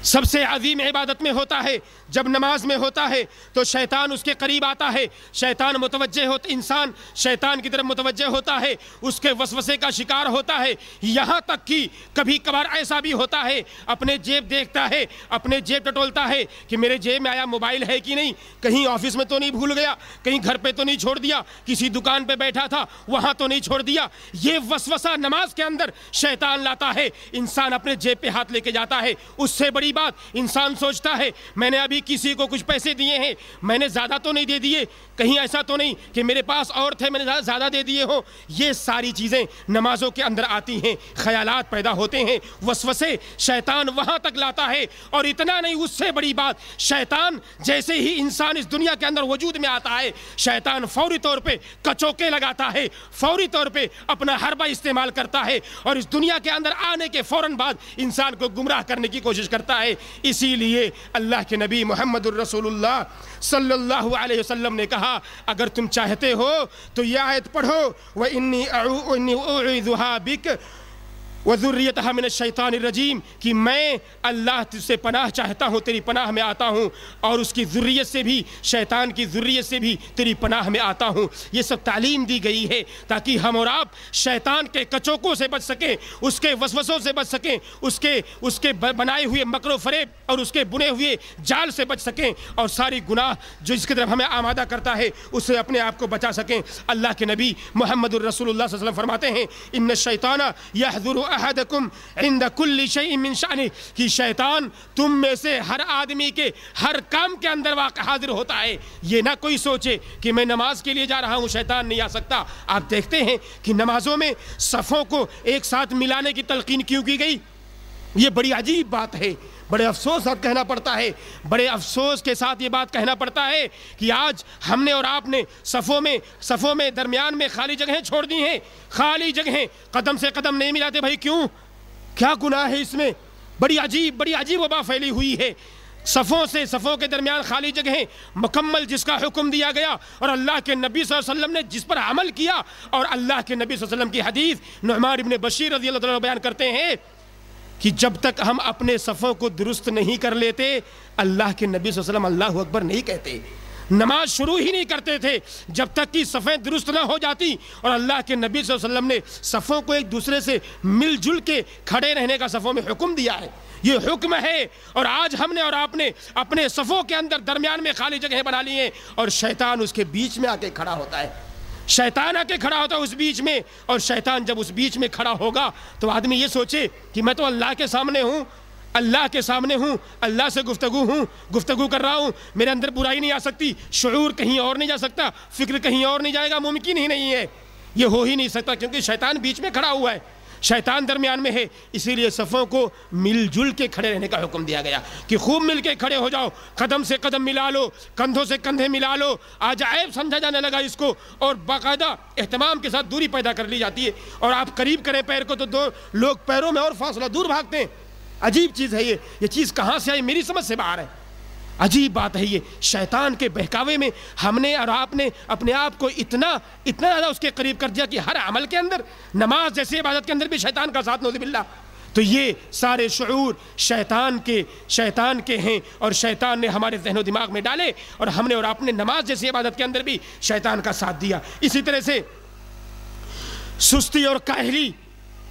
سب سے عظیم عبادت میں ہوتا ہے جب نماز میں ہوتا ہے تو شیطان اس کے قریب آتا ہے۔ شیطان متوجہ ہوتا، انسان شیطان کی طرف متوجہ ہوتا ہے۔ اس کے وسوسے کا شکار ہوتا ہے۔ یہاں تک کہ کبھی کبھار ایسا بھی ہوتا ہے، اپنے جیب دیکھتا ہے، اپنے جیب ٹٹولتا ہے کہ میرے جیب میں آیا موبائل ہے کہ نہیں۔ کہیں آفس میں تو نہیں بھول گیا، کہیں گھر پہ تو نہیں چھوڑ دیا، کسی دکان پہ بیٹھا تھا، وہاں تو نہیں چھوڑ دیا۔ یہ وسوسہ نماز کے اندر شیطان لاتا ہے۔ انسان اپنے جیب پہ ہاتھ لے کے جاتا ہے۔ اس سے بڑی بات، انسان سوچتا ہے، میں نے ابھی کسی کو کچھ پیسے دیے ہیں؟ میں نے زیادہ تو نہیں دے دیے۔ کہیں ایسا تو نہیں کہ میرے پاس اور تھے، میں نے زیادہ دے دیے ہوں۔ یہ ساری چیزیں نمازوں کے اندر آتی ہیں، خیالات پیدا ہوتے ہیں۔ وسوسے شیطان وہاں تک لاتا ہے۔ اور اتنا نہیں، اس سے بڑی بات، شیطان جیسے ہی انسان اس دنیا کے اندر وجود میں آتا ہے، شیطان فوری طور پہ کچوکے لگاتا ہے۔ فوری طور پہ اپنا حربہ استعمال کرتا ہے۔ اور اس دنیا کے اندر آنے کے فوراً بعد انسان کو گمراہ کرنے کی کوشش کرتا ہے۔ اسی لیے اللہ کے نبی محمد الرسول اللہ صلی اللہ علیہ وسلم نے کہا، اگر تم چاہتے ہو تو یہ آیت پڑھو، وَإِنِّي أُعِذُهَا بِكَ وَذُرِّيَتَهَا مِنَ الشَّيْطَانِ الرَّجِيمِ کہ میں اللہ سے پناہ چاہتا ہوں، تیری پناہ میں آتا ہوں، اور اس کی ذریت سے بھی، شیطان کی ذریت سے بھی تیری پناہ میں آتا ہوں۔ یہ سب تعلیم دی گئی ہے تاکہ ہم اور آپ شیطان کے کچوکوں سے بچ سکیں، اس کے وسوسوں سے بچ سکیں، اس کے اس کے بنائے ہوئے مکر و فریب اور اس کے بنے ہوئے جال سے بچ سکیں، اور ساری گناہ جو اس کی طرف ہمیں آمادہ کرتا ہے، اس سے اپنے آپ کو بچا سکیں۔ اللہ کے نبی محمد الرسول اللہ صلی اللہ علیہ وسلم فرماتے ہیں، ان الشیطان یحضر احدکم عند کل شیء من شأنه، کہ شیطان تم میں سے ہر آدمی کے ہر کام کے اندر واقع حاضر ہوتا ہے۔ یہ نہ کوئی سوچے کہ میں نماز کے لیے جا رہا ہوں، شیطان نہیں آ سکتا۔ آپ دیکھتے ہیں کہ نمازوں میں صفوں کو ایک ساتھ ملانے کی تلقین کیوں کی گئی؟ یہ بڑی عجیب بات ہے۔ بڑے افسوس ساتھ کہنا پڑتا ہے، بڑے افسوس کے ساتھ یہ بات کہنا پڑتا ہے کہ آج ہم نے اور آپ نے صفوں میں صفوں میں درمیان میں خالی جگہیں چھوڑ دی ہیں۔ خالی جگہیں۔ قدم سے قدم نہیں ملاتے بھائی، کیوں؟ کیا گناہ ہے اس میں؟ بڑی عجیب بڑی عجیب وبا پھیلی ہوئی ہے۔ صفوں سے، صفوں کے درمیان خالی جگہیں مکمل جس کا حکم دیا گیا اور اللہ کے نبی صلی اللہ علیہ وسلم نے جس پر عمل کیا اور اللہ کے نبی صلی اللہ علیہ وسلم کی حدیث نعمان ابن بشیر رضی اللہ عنہ بیان کرتے ہیں۔ کہ جب تک ہم اپنے صفوں کو درست نہیں کر لیتے، اللہ کے نبی صلی اللہ علیہ وسلم اللہ اکبر نہیں کہتے۔ نماز شروع ہی نہیں کرتے تھے، جب تک کہ صفیں درست نہ ہو جاتی۔ اور اللہ کے نبی صلی اللہ علیہ وسلم نے صفوں کو ایک دوسرے سے مل جل کے کھڑے رہنے کا صفوں میں حکم دیا ہے۔ یہ حکم ہے۔ اور آج ہم نے اور آپ نے اپنے صفوں کے اندر درمیان میں خالی جگہیں بنا لی ہیں اور شیطان اس کے بیچ میں آ کے کھڑا ہوتا ہے۔ شیطان آ کے کھڑا ہوتا ہے اس بیچ میں، اور شیطان جب اس بیچ میں کھڑا ہوگا تو آدمی یہ سوچے کہ میں تو اللہ کے سامنے ہوں، اللہ کے سامنے ہوں، اللہ سے گفتگو ہوں، گفتگو کر رہا ہوں، میرے اندر برائی نہیں آ سکتی، شعور کہیں اور نہیں جا سکتا، فکر کہیں اور نہیں جائے گا، ممکن ہی نہیں ہے۔ یہ ہو ہی نہیں سکتا کیونکہ شیطان بیچ میں کھڑا ہوا ہے۔ شیطان درمیان میں ہے، اسی لیے صفوں کو مل جل کے کھڑے رہنے کا حکم دیا گیا کہ خوب مل کے کھڑے ہو جاؤ، قدم سے قدم ملا لو، کندھوں سے کندھے ملا لو، آج عیب سمجھا جانے لگا اس کو اور باقاعدہ اہتمام کے ساتھ دوری پیدا کر لی جاتی ہے اور آپ قریب کریں پیر کو تو دو لوگ پیروں میں اور فاصلہ دور بھاگتے ہیں۔ عجیب چیز ہے یہ یہ چیز کہاں سے آئی میری سمجھ سے باہر ہے۔ عجیب بات ہے یہ۔ شیطان کے بہکاوے میں ہم نے اور آپ نے اپنے آپ کو اتنا اتنا زیادہ اس کے قریب کر دیا کہ ہر عمل کے اندر، نماز جیسی عبادت کے اندر بھی شیطان کا ساتھ نوزب اللہ تو یہ سارے شعور شیطان کے شیطان کے ہیں اور شیطان نے ہمارے ذہن و دماغ میں ڈالے اور ہم نے اور آپ نے نماز جیسی عبادت کے اندر بھی شیطان کا ساتھ دیا۔ اسی طرح سے سستی اور کاہلی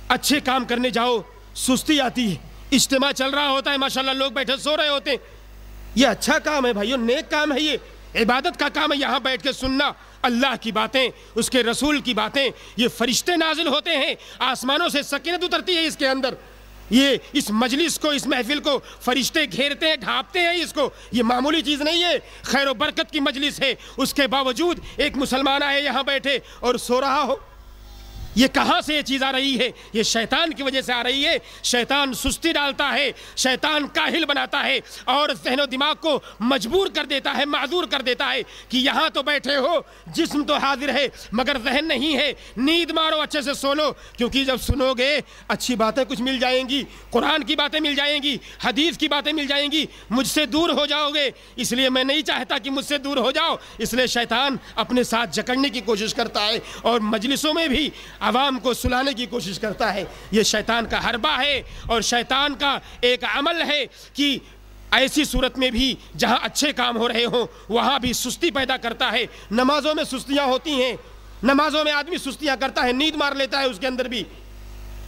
اچھے کام کرنے جاؤ، سستی آتی ہے۔ اجتماع چل رہا ہوتا ہے، ماشاءاللہ لوگ بیٹھے، سو رہے ہوتے ہیں۔ یہ اچھا کام ہے بھائیو، نیک کام ہے یہ۔ عبادت کا کام ہے یہاں بیٹھ کے سننا، اللہ کی باتیں، اس کے رسول کی باتیں۔ یہ فرشتے نازل ہوتے ہیں، آسمانوں سے سکینت اترتی ہے اس کے اندر۔ یہ اس مجلس کو، اس محفل کو فرشتے گھیرتے ہیں ڈھانپتے ہیں اس کو۔ یہ معمولی چیز نہیں ہے، خیر و برکت کی مجلس ہے۔ اس کے باوجود ایک مسلمان آئے یہاں بیٹھے اور سو رہا ہو۔ یہ کہاں سے یہ چیز آ رہی ہے؟ یہ شیطان کی وجہ سے آ رہی ہے۔ شیطان سستی ڈالتا ہے، شیطان کاہل بناتا ہے اور ذہن و دماغ کو مجبور کر دیتا ہے، معذور کر دیتا ہے کہ یہاں تو بیٹھے ہو، جسم تو حاضر ہے، مگر ذہن نہیں ہے۔ نیند مارو، اچھے سے سو لو، کیونکہ جب سنو گے، اچھی باتیں کچھ مل جائیں گی، قرآن کی باتیں مل جائیں گی، حدیث کی باتیں مل جائیں گی، مجھ سے دور ہو جاؤ گے۔ اس لیے میں نہیں چاہتا کہ مجھ سے دور ہو جاؤ۔ اس لیے شیطان اپنے ساتھ جکڑنے کی کوشش کرتا ہے اور مجلسوں میں بھی عوام کو سلانے کی کوشش کرتا ہے۔ یہ شیطان کا حربہ ہے اور شیطان کا ایک عمل ہے کہ ایسی صورت میں بھی جہاں اچھے کام ہو رہے ہوں، وہاں بھی سستی پیدا کرتا ہے۔ نمازوں میں سستیاں ہوتی ہیں۔ نمازوں میں آدمی سستیاں کرتا ہے، نیند مار لیتا ہے، اس کے اندر بھی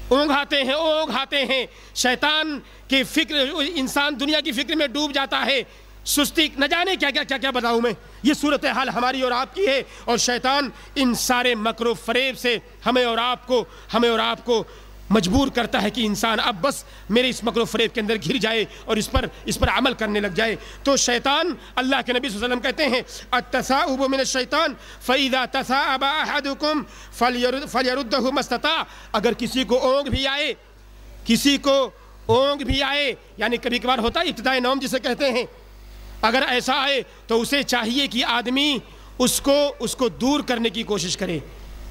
اونگ آتے ہیں، اونگ آتے ہیں۔ شیطان کی فکر، انسان دنیا کی فکر میں ڈوب جاتا ہے۔ سستی، نہ جانے کیا کیا کیا کیا بتاؤں میں؟ یہ صورتحال ہماری اور آپ کی ہے اور شیطان ان سارے مکر و فریب سے ہمیں اور آپ کو ہمیں اور آپ کو مجبور کرتا ہے کہ انسان اب بس میرے اس مکر و فریب کے اندر گھر جائے اور اس پر اس پر عمل کرنے لگ جائے۔ تو شیطان اللہ کے نبی صلی اللہ علیہ وسلم کہتے ہیں التثاؤب من الشیطان، فَإِذَا تَثَاءَبَ أَحَدُكُمْ فَلْيَرُدَّهُ مَسْتَطَاعَ اگر کسی کو اونگ بھی آئے، کسی کو اونگ بھی آئے یعنی کبھی کبھار ہوتا ہے ابتدائی نوم جسے کہتے ہیں اگر ایسا آئے تو اسے چاہیے کہ آدمی اس کو اس کو دور کرنے کی کوشش کرے۔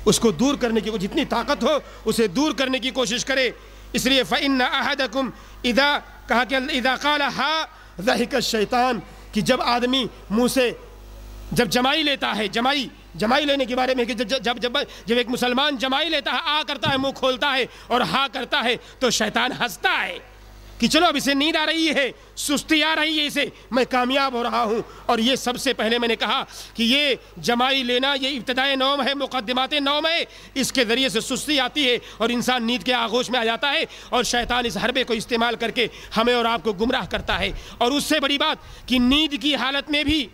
اس کو دور کرنے کی، جتنی طاقت ہو، اسے دور کرنے کی کوشش کرے۔ اس لیے فَإِنَّ أَحَدَكُمْ اِذَا کہا کہ اِذَا قَالَ ہا ذَحِكَ الشَّيْطَانِ۔ کہ جب آدمی منہ سے جب جمائی لیتا ہے، جمائی جمائی لینے کے بارے میں کہ جب جب جب جب ایک مسلمان جمائی لیتا ہے، آ کرتا ہے، منہ کھولتا ہے اور ہا کرتا ہے، تو شیطان ہنستا ہے۔ کہ چلو اب اسے نیند آ رہی ہے، سستی آ رہی ہے اسے۔ میں کامیاب ہو رہا ہوں۔ اور یہ سب سے پہلے میں نے کہا کہ یہ جمائی لینا، یہ ابتدائی نوم ہے، مقدمات نوم ہے۔ اس کے ذریعے سے سستی آتی ہے اور انسان نیند کے آغوش میں آ جاتا ہے اور شیطان اس حربے کو استعمال کر کے ہمیں اور آپ کو گمراہ کرتا ہے۔ اور اس سے بڑی بات کہ نیند کی حالت میں بھی،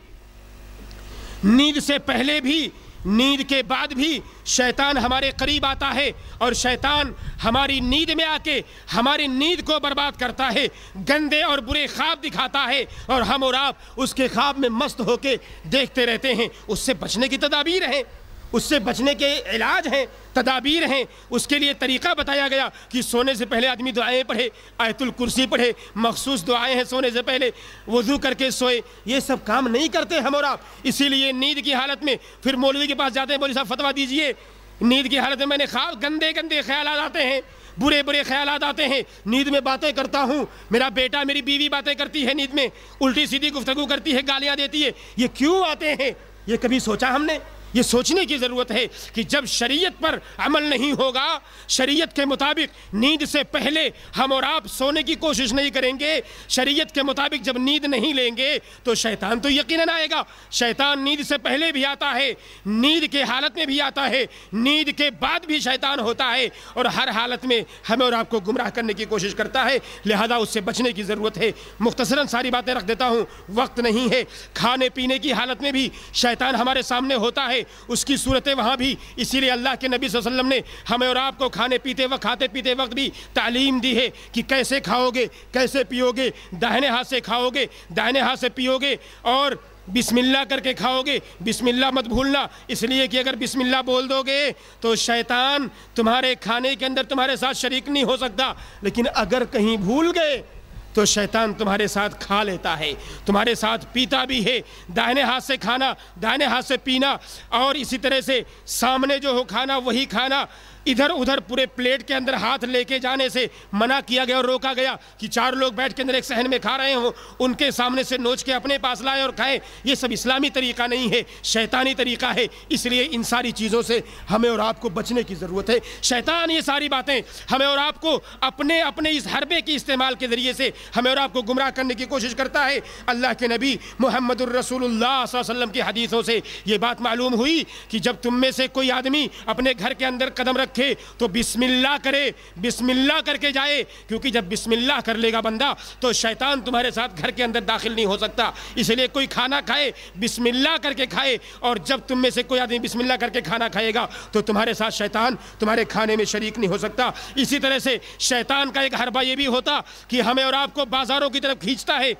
نیند سے پہلے بھی نیند کے بعد بھی شیطان ہمارے قریب آتا ہے اور شیطان ہماری نیند میں آ کے ہماری نیند کو برباد کرتا ہے، گندے اور برے خواب دکھاتا ہے اور ہم اور آپ اس کے خواب میں مست ہو کے دیکھتے رہتے ہیں۔ اس سے بچنے کی تدابیر ہیں۔ اس سے بچنے کے علاج ہیں، تدابیر ہیں۔ اس کے لیے طریقہ بتایا گیا کہ سونے سے پہلے آدمی دعائیں پڑھے، آیت الکرسی پڑھے، مخصوص دعائیں ہیں سونے سے پہلے، وضو کر کے سوئے۔ یہ سب کام نہیں کرتے ہم اور آپ۔ اسی لیے نیند کی حالت میں پھر مولوی کے پاس جاتے ہیں مولوی صاحب فتوا دیجیے۔ نیند کی حالت میں میں نے خواب گندے گندے خیالات آتے ہیں، برے برے خیالات آتے ہیں۔ نیند میں باتیں کرتا ہوں۔ میرا بیٹا، میری بیوی باتیں کرتی ہے نیند میں، الٹی سیدھی گفتگو کرتی ہے، گالیاں دیتی ہے۔ یہ کیوں آتے ہیں؟ یہ کبھی سوچا ہم نے؟ یہ سوچنے کی ضرورت ہے کہ جب شریعت پر عمل نہیں ہوگا، شریعت کے مطابق نیند سے پہلے ہم اور آپ سونے کی کوشش نہیں کریں گے۔ شریعت کے مطابق جب نیند نہیں لیں گے تو شیطان تو یقیناً آئے گا۔ شیطان نیند سے پہلے بھی آتا ہے، نیند کے حالت میں بھی آتا ہے، نیند کے بعد بھی شیطان ہوتا ہے۔ اور ہر حالت میں ہمیں اور آپ کو گمراہ کرنے کی کوشش کرتا ہے۔ لہذا اس سے بچنے کی ضرورت ہے۔ مختصراً ساری باتیں رکھ دیتا ہوں۔ وقت نہیں ہے۔ کھانے پینے کی حالت میں بھی شیطان ہمارے سامنے ہوتا ہے۔ ہے، اس کی صورتیں وہاں بھی۔ اسی لیے اللہ کے نبی صلی اللہ علیہ وسلم نے ہمیں اور آپ کو کھانے پیتے وقت، کھاتے پیتے وقت بھی تعلیم دی ہے کہ کیسے کھاؤ گے، کیسے پیو گے، داہنے ہاتھ سے کھاؤ گے، داہنے ہاتھ سے پیو گے اور بسم اللہ کر کے کھاؤ گے۔ بسم اللہ مت بھولنا، اس لیے کہ اگر بسم اللہ بول دو گے تو شیطان تمہارے کھانے کے اندر تمہارے ساتھ شریک نہیں ہو سکتا۔ لیکن اگر کہیں بھول گئے تو شیطان تمہارے ساتھ کھا لیتا ہے۔ تمہارے ساتھ پیتا بھی ہے۔ دائنے ہاتھ سے کھانا دائنے ہاتھ سے پینا اور اسی طرح سے سامنے جو ہو کھانا، وہی کھانا۔ ادھر ادھر پورے پلیٹ کے اندر ہاتھ لے کے جانے سے منع کیا گیا اور روکا گیا کہ چار لوگ بیٹھ کے اندر ایک صحن میں کھا رہے ہوں۔ ان کے سامنے سے نوچ کے اپنے پاس لائے اور کھائیں۔ یہ سب اسلامی طریقہ نہیں ہے، شیطانی طریقہ ہے۔ اس لیے ان ساری چیزوں سے ہمیں اور آپ کو بچنے کی ضرورت ہے۔ شیطان، یہ ساری باتیں ہمیں اور آپ کو اپنے اپنے اس حربے کی استعمال کے ذریعے سے ہمیں اور آپ کو گمراہ کرنے کی کوشش کرتا ہے۔ اللہ کے نبی محمد الرسول اللہ صلی اللہ علیہ وسلم کی حدیثوں سے یہ بات معلوم ہوئی کہ جب تم میں سے کوئی آدمی اپنے گھر کے اندر قدم رکھ رکھے تو بسم اللہ کرے، بسم اللہ کر کے جائے۔ کیونکہ جب بسم اللہ کر لے گا بندہ تو شیطان تمہارے ساتھ گھر کے اندر داخل نہیں ہو سکتا۔ اس لیے کوئی کھانا کھائے، بسم اللہ کر کے کھائے۔ اور جب تم میں سے کوئی آدمی بسم اللہ کر کے کھانا کھائے گا تو تمہارے ساتھ شیطان تمہارے کھانے میں شریک نہیں ہو سکتا۔ اسی طرح سے شیطان کا ایک حربہ یہ بھی ہوتا کہ ہمیں اور آپ کو بازاروں کی طرف کھینچتا ہے۔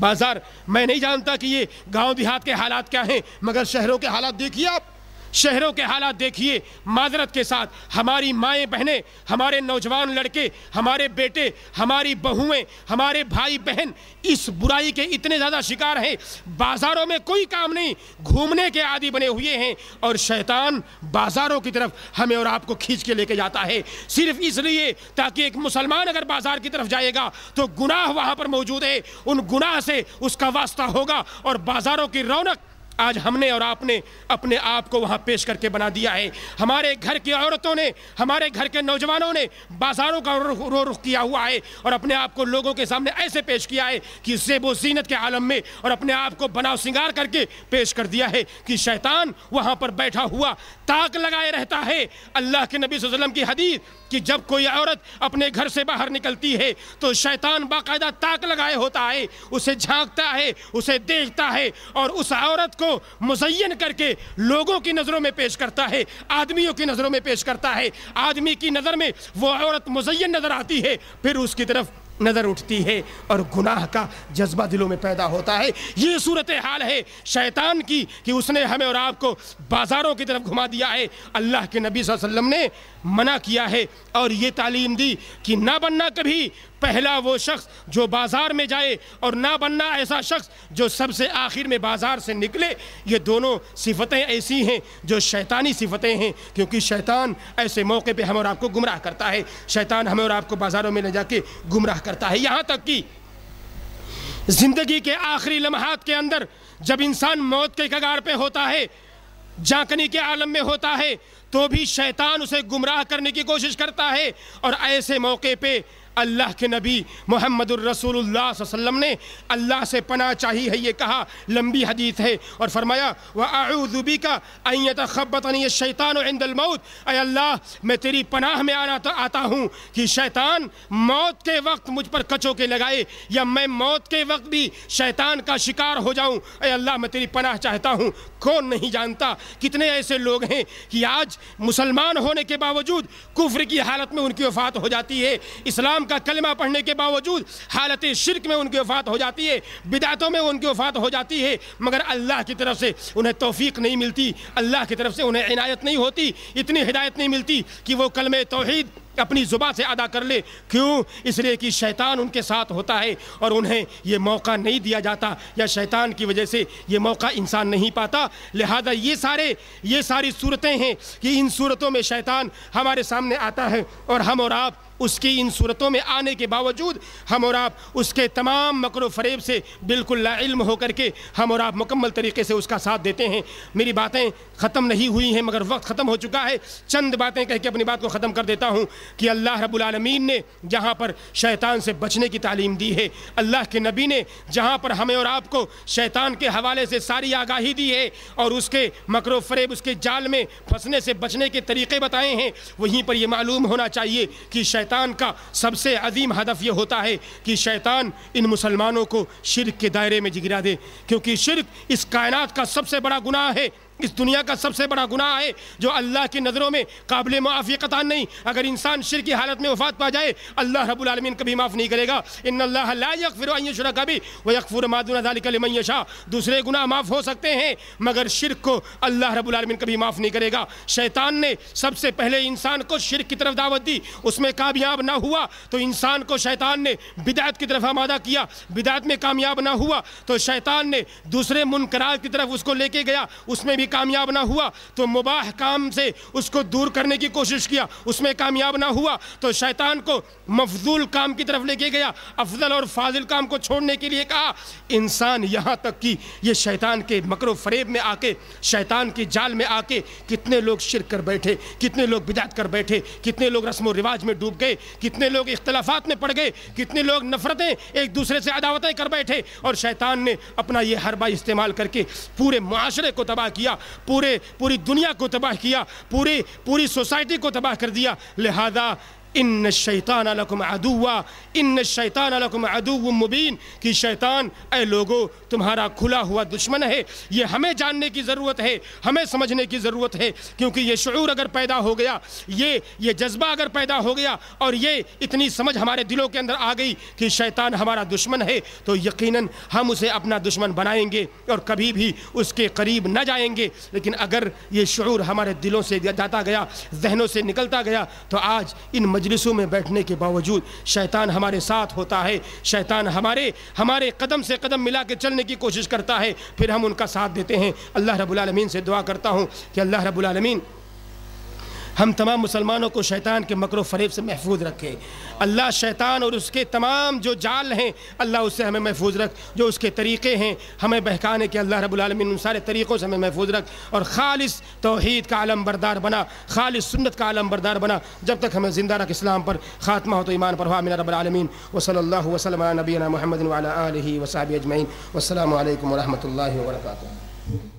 بازار، میں نہیں جانتا کہ یہ گاؤں دیہات کے حالات کیا ہیں، مگر شہروں کے حالات دیکھیے آپ۔ شہروں کے حالات دیکھیے، معذرت کے ساتھ ہماری مائیں بہنیں، ہمارے نوجوان لڑکے، ہمارے بیٹے، ہماری بہویں ہمارے بھائی بہن، اس برائی کے اتنے زیادہ شکار ہیں، بازاروں میں کوئی کام نہیں، گھومنے کے عادی بنے ہوئے ہیں، اور شیطان بازاروں کی طرف ہمیں اور آپ کو کھینچ کے لے کے جاتا ہے۔ صرف اس لیے تاکہ ایک مسلمان اگر بازار کی طرف جائے گا، تو گناہ وہاں پر موجود ہے، ان گناہ سے اس کا واسطہ ہوگا اور بازاروں کی رونق آج ہم نے اور آپ نے اپنے آپ کو وہاں پیش کر کے بنا دیا ہے۔ ہمارے گھر کی عورتوں نے، ہمارے گھر کے نوجوانوں نے بازاروں کا رو رخ کیا ہوا ہے اور اپنے آپ کو لوگوں کے سامنے ایسے پیش کیا ہے کہ زیب و زینت کے عالم میں اور اپنے آپ کو بناؤ سنگار کر کے پیش کر دیا ہے کہ شیطان وہاں پر بیٹھا ہوا تاک لگائے رہتا ہے۔ اللہ کے نبی صلی اللہ علیہ وسلم کی حدیث کہ جب کوئی عورت اپنے گھر سے باہر نکلتی ہے تو شیطان باقاعدہ تاک لگائے ہوتا ہے، اسے جھانکتا ہے، اسے دیکھتا ہے اور اس عورت کو مزین کر کے لوگوں کی نظروں میں پیش کرتا ہے، آدمیوں کی نظروں میں پیش کرتا ہے۔ آدمی کی نظر میں وہ عورت مزین نظر آتی ہے، پھر اس کی طرف نظر اٹھتی ہے اور گناہ کا جذبہ دلوں میں پیدا ہوتا ہے۔ یہ صورت حال ہے شیطان کی کہ اس نے ہمیں اور آپ کو بازاروں کی طرف گھما دیا ہے۔ اللہ کے نبی صلی اللہ علیہ وسلم نے منع کیا ہے اور یہ تعلیم دی کہ نہ بننا کبھی پہلا وہ شخص جو بازار میں جائے اور نہ بننا ایسا شخص جو سب سے آخر میں بازار سے نکلے۔ یہ دونوں صفتیں ایسی ہیں جو شیطانی صفتیں ہیں، کیونکہ شیطان ایسے موقع پہ ہم اور آپ کو گمراہ کرتا ہے۔ شیطان ہمیں اور آپ کو بازاروں میں لے جا کے گمراہ کرتا ہے۔ یہاں تک کہ زندگی کے آخری لمحات کے اندر جب انسان موت کے کگار پہ ہوتا ہے، جانکنی کے عالم میں ہوتا ہے، تو بھی شیطان اسے گمراہ کرنے کی کوشش کرتا ہے اور ایسے موقع پہ اللہ کے نبی محمد الرسول اللہ صلی اللہ علیہ وسلم نے اللہ سے پناہ چاہی ہے، یہ کہا، لمبی حدیث ہے اور فرمایا، وَأَعُوذُ بِكَ أَن يَتَخَبَّطَنِيَ الشَّيْطَانُ عِنْدَ الْمَوْتِ۔ اے اللہ، میں تیری پناہ میں آنا آتا ہوں کہ شیطان موت کے وقت مجھ پر کچو کے لگائے، یا میں موت کے وقت بھی شیطان کا شکار ہو جاؤں۔ اے اللہ، میں تیری پناہ چاہتا ہوں۔ کون نہیں جانتا کتنے ایسے لوگ ہیں کہ آج مسلمان ہونے کے باوجود کفر کی حالت میں ان کی وفات ہو جاتی ہے۔ اسلام کا کلمہ پڑھنے کے باوجود حالت شرک میں ان کی وفات ہو جاتی ہے، بدعتوں میں ان کی وفات ہو جاتی ہے، مگر اللہ کی طرف سے انہیں توفیق نہیں ملتی، اللہ کی طرف سے انہیں عنایت نہیں ہوتی، اتنی ہدایت نہیں ملتی کہ وہ کلمہ توحید اپنی زبان سے ادا کر لے۔ کیوں؟ اس لیے کہ شیطان ان کے ساتھ ہوتا ہے اور انہیں یہ موقع نہیں دیا جاتا یا شیطان کی وجہ سے یہ موقع انسان نہیں پاتا۔ لہذا یہ سارے، یہ ساری صورتیں ہیں کہ ان صورتوں میں شیطان ہمارے سامنے آتا ہے اور ہم اور آپ اس کی ان صورتوں میں آنے کے باوجود ہم اور آپ اس کے تمام مکر و فریب سے بالکل لا علم ہو کر کے ہم اور آپ مکمل طریقے سے اس کا ساتھ دیتے ہیں۔ میری باتیں ختم نہیں ہوئی ہیں مگر وقت ختم ہو چکا ہے۔ چند باتیں کہہ کے اپنی بات کو ختم کر دیتا ہوں کہ اللہ رب العالمین نے جہاں پر شیطان سے بچنے کی تعلیم دی ہے، اللہ کے نبی نے جہاں پر ہمیں اور آپ کو شیطان کے حوالے سے ساری آگاہی دی ہے اور اس کے مکر و فریب، اس کے جال میں پھنسنے سے بچنے کے طریقے بتائے ہیں۔ وہیں پر یہ معلوم ہونا چاہیے کہ شیطان کا سب سے عظیم ہدف یہ ہوتا ہے کہ شیطان ان مسلمانوں کو شرک کے دائرے میں جگرا دے، کیونکہ شرک اس کائنات کا سب سے بڑا گناہ ہے۔ اس دنیا کا سب سے بڑا گناہ ہے جو اللہ کی نظروں میں قابل معافی قطان نہیں۔ اگر انسان شر کی حالت میں وفات پا جائے، اللہ رب العالمین کبھی معاف نہیں کرے گا۔ ان اللہ لا یغفر ان یشرک بھی ویغفر ما دون ذلك لمن یشاء۔ دوسرے گناہ معاف ہو سکتے ہیں، مگر شرک کو اللہ رب العالمین کبھی معاف نہیں کرے گا۔ شیطان نے سب سے پہلے انسان کو شرک کی طرف دعوت دی، اس میں کامیاب نہ ہوا تو انسان کو شیطان نے بدعت کی طرف آمادہ کیا۔ بدعت میں کامیاب نہ ہوا تو شیطان نے دوسرے منکرات کی طرف اس کو لے کے گیا۔ اس میں بھی کامیاب نہ ہوا تو مباح کام سے اس کو دور کرنے کی کوشش کیا۔ اس میں کامیاب نہ ہوا تو شیطان کو مفضول کام کی طرف لے کے گیا۔ افضل اور فاضل کام کو چھوڑنے کے لیے کہا۔ انسان یہاں تک کہ یہ شیطان کے مکر و فریب میں آ کے شیطان کے جال میں آ کے کتنے لوگ شرک کر بیٹھے، کتنے لوگ بدعت کر بیٹھے، کتنے لوگ رسم و رواج میں ڈوب گئے، کتنے لوگ اختلافات میں پڑ گئے، کتنے لوگ نفرتیں ایک دوسرے سے عداوتیں کر بیٹھے۔ اور شیطان نے اپنا یہ حربہ استعمال کر کے پورے معاشرے کو تباہ کیا۔ پورے پوری دنیا کو تباہ کیا پوری پوری سوسائٹی کو تباہ کر دیا۔ لہذا ان الشیطان لکم عدوا ان الشیطان لکم عدو مبین کہ شیطان، اے لوگو، تمہارا کھلا ہوا دشمن ہے، یہ ہمیں جاننے کی ضرورت ہے، ہمیں سمجھنے کی ضرورت ہے، کیونکہ یہ شعور اگر پیدا ہو گیا، یہ یہ جذبہ اگر پیدا ہو گیا، اور یہ اتنی سمجھ ہمارے دلوں کے اندر آ گئی کہ شیطان ہمارا دشمن ہے، تو یقیناً ہم اسے اپنا دشمن بنائیں گے، اور کبھی بھی اس کے قریب نہ جائیں گے۔ لیکن اگر یہ شعور ہمارے دلوں سے جاتا گیا، ذہنوں سے نکلتا گیا، تو آج ان مجلسوں میں بیٹھنے کے باوجود شیطان ہمارے ساتھ ہوتا ہے۔ شیطان ہمارے ہمارے قدم سے قدم ملا کے چلنے کی کوشش کرتا ہے۔ پھر ہم ان کا ساتھ دیتے ہیں۔ اللہ رب العالمین سے دعا کرتا ہوں کہ اللہ رب العالمین ہم تمام مسلمانوں کو شیطان کے مکر و فریب سے محفوظ رکھے۔ اللہ شیطان اور اس کے تمام جو جال ہیں، اللہ اس سے ہمیں محفوظ رکھ۔ جو اس کے طریقے ہیں، ہمیں بہکانے کے اللہ رب العالمین ان سارے طریقوں سے ہمیں محفوظ رکھ۔ اور خالص توحید کا عالم بردار بنا، خالص سنت کا عالم بردار بنا۔ جب تک ہمیں زندہ رکھ اسلام پر خاتمہ ہو تو ایمان پر ہوا من رب العالمین۔ و صلی اللہ وسلم علی نبینا محمد وعلی آلہ وصحبہ اجمعین۔ والسلام علیکم ورحمۃ اللہ وبرکاتہ۔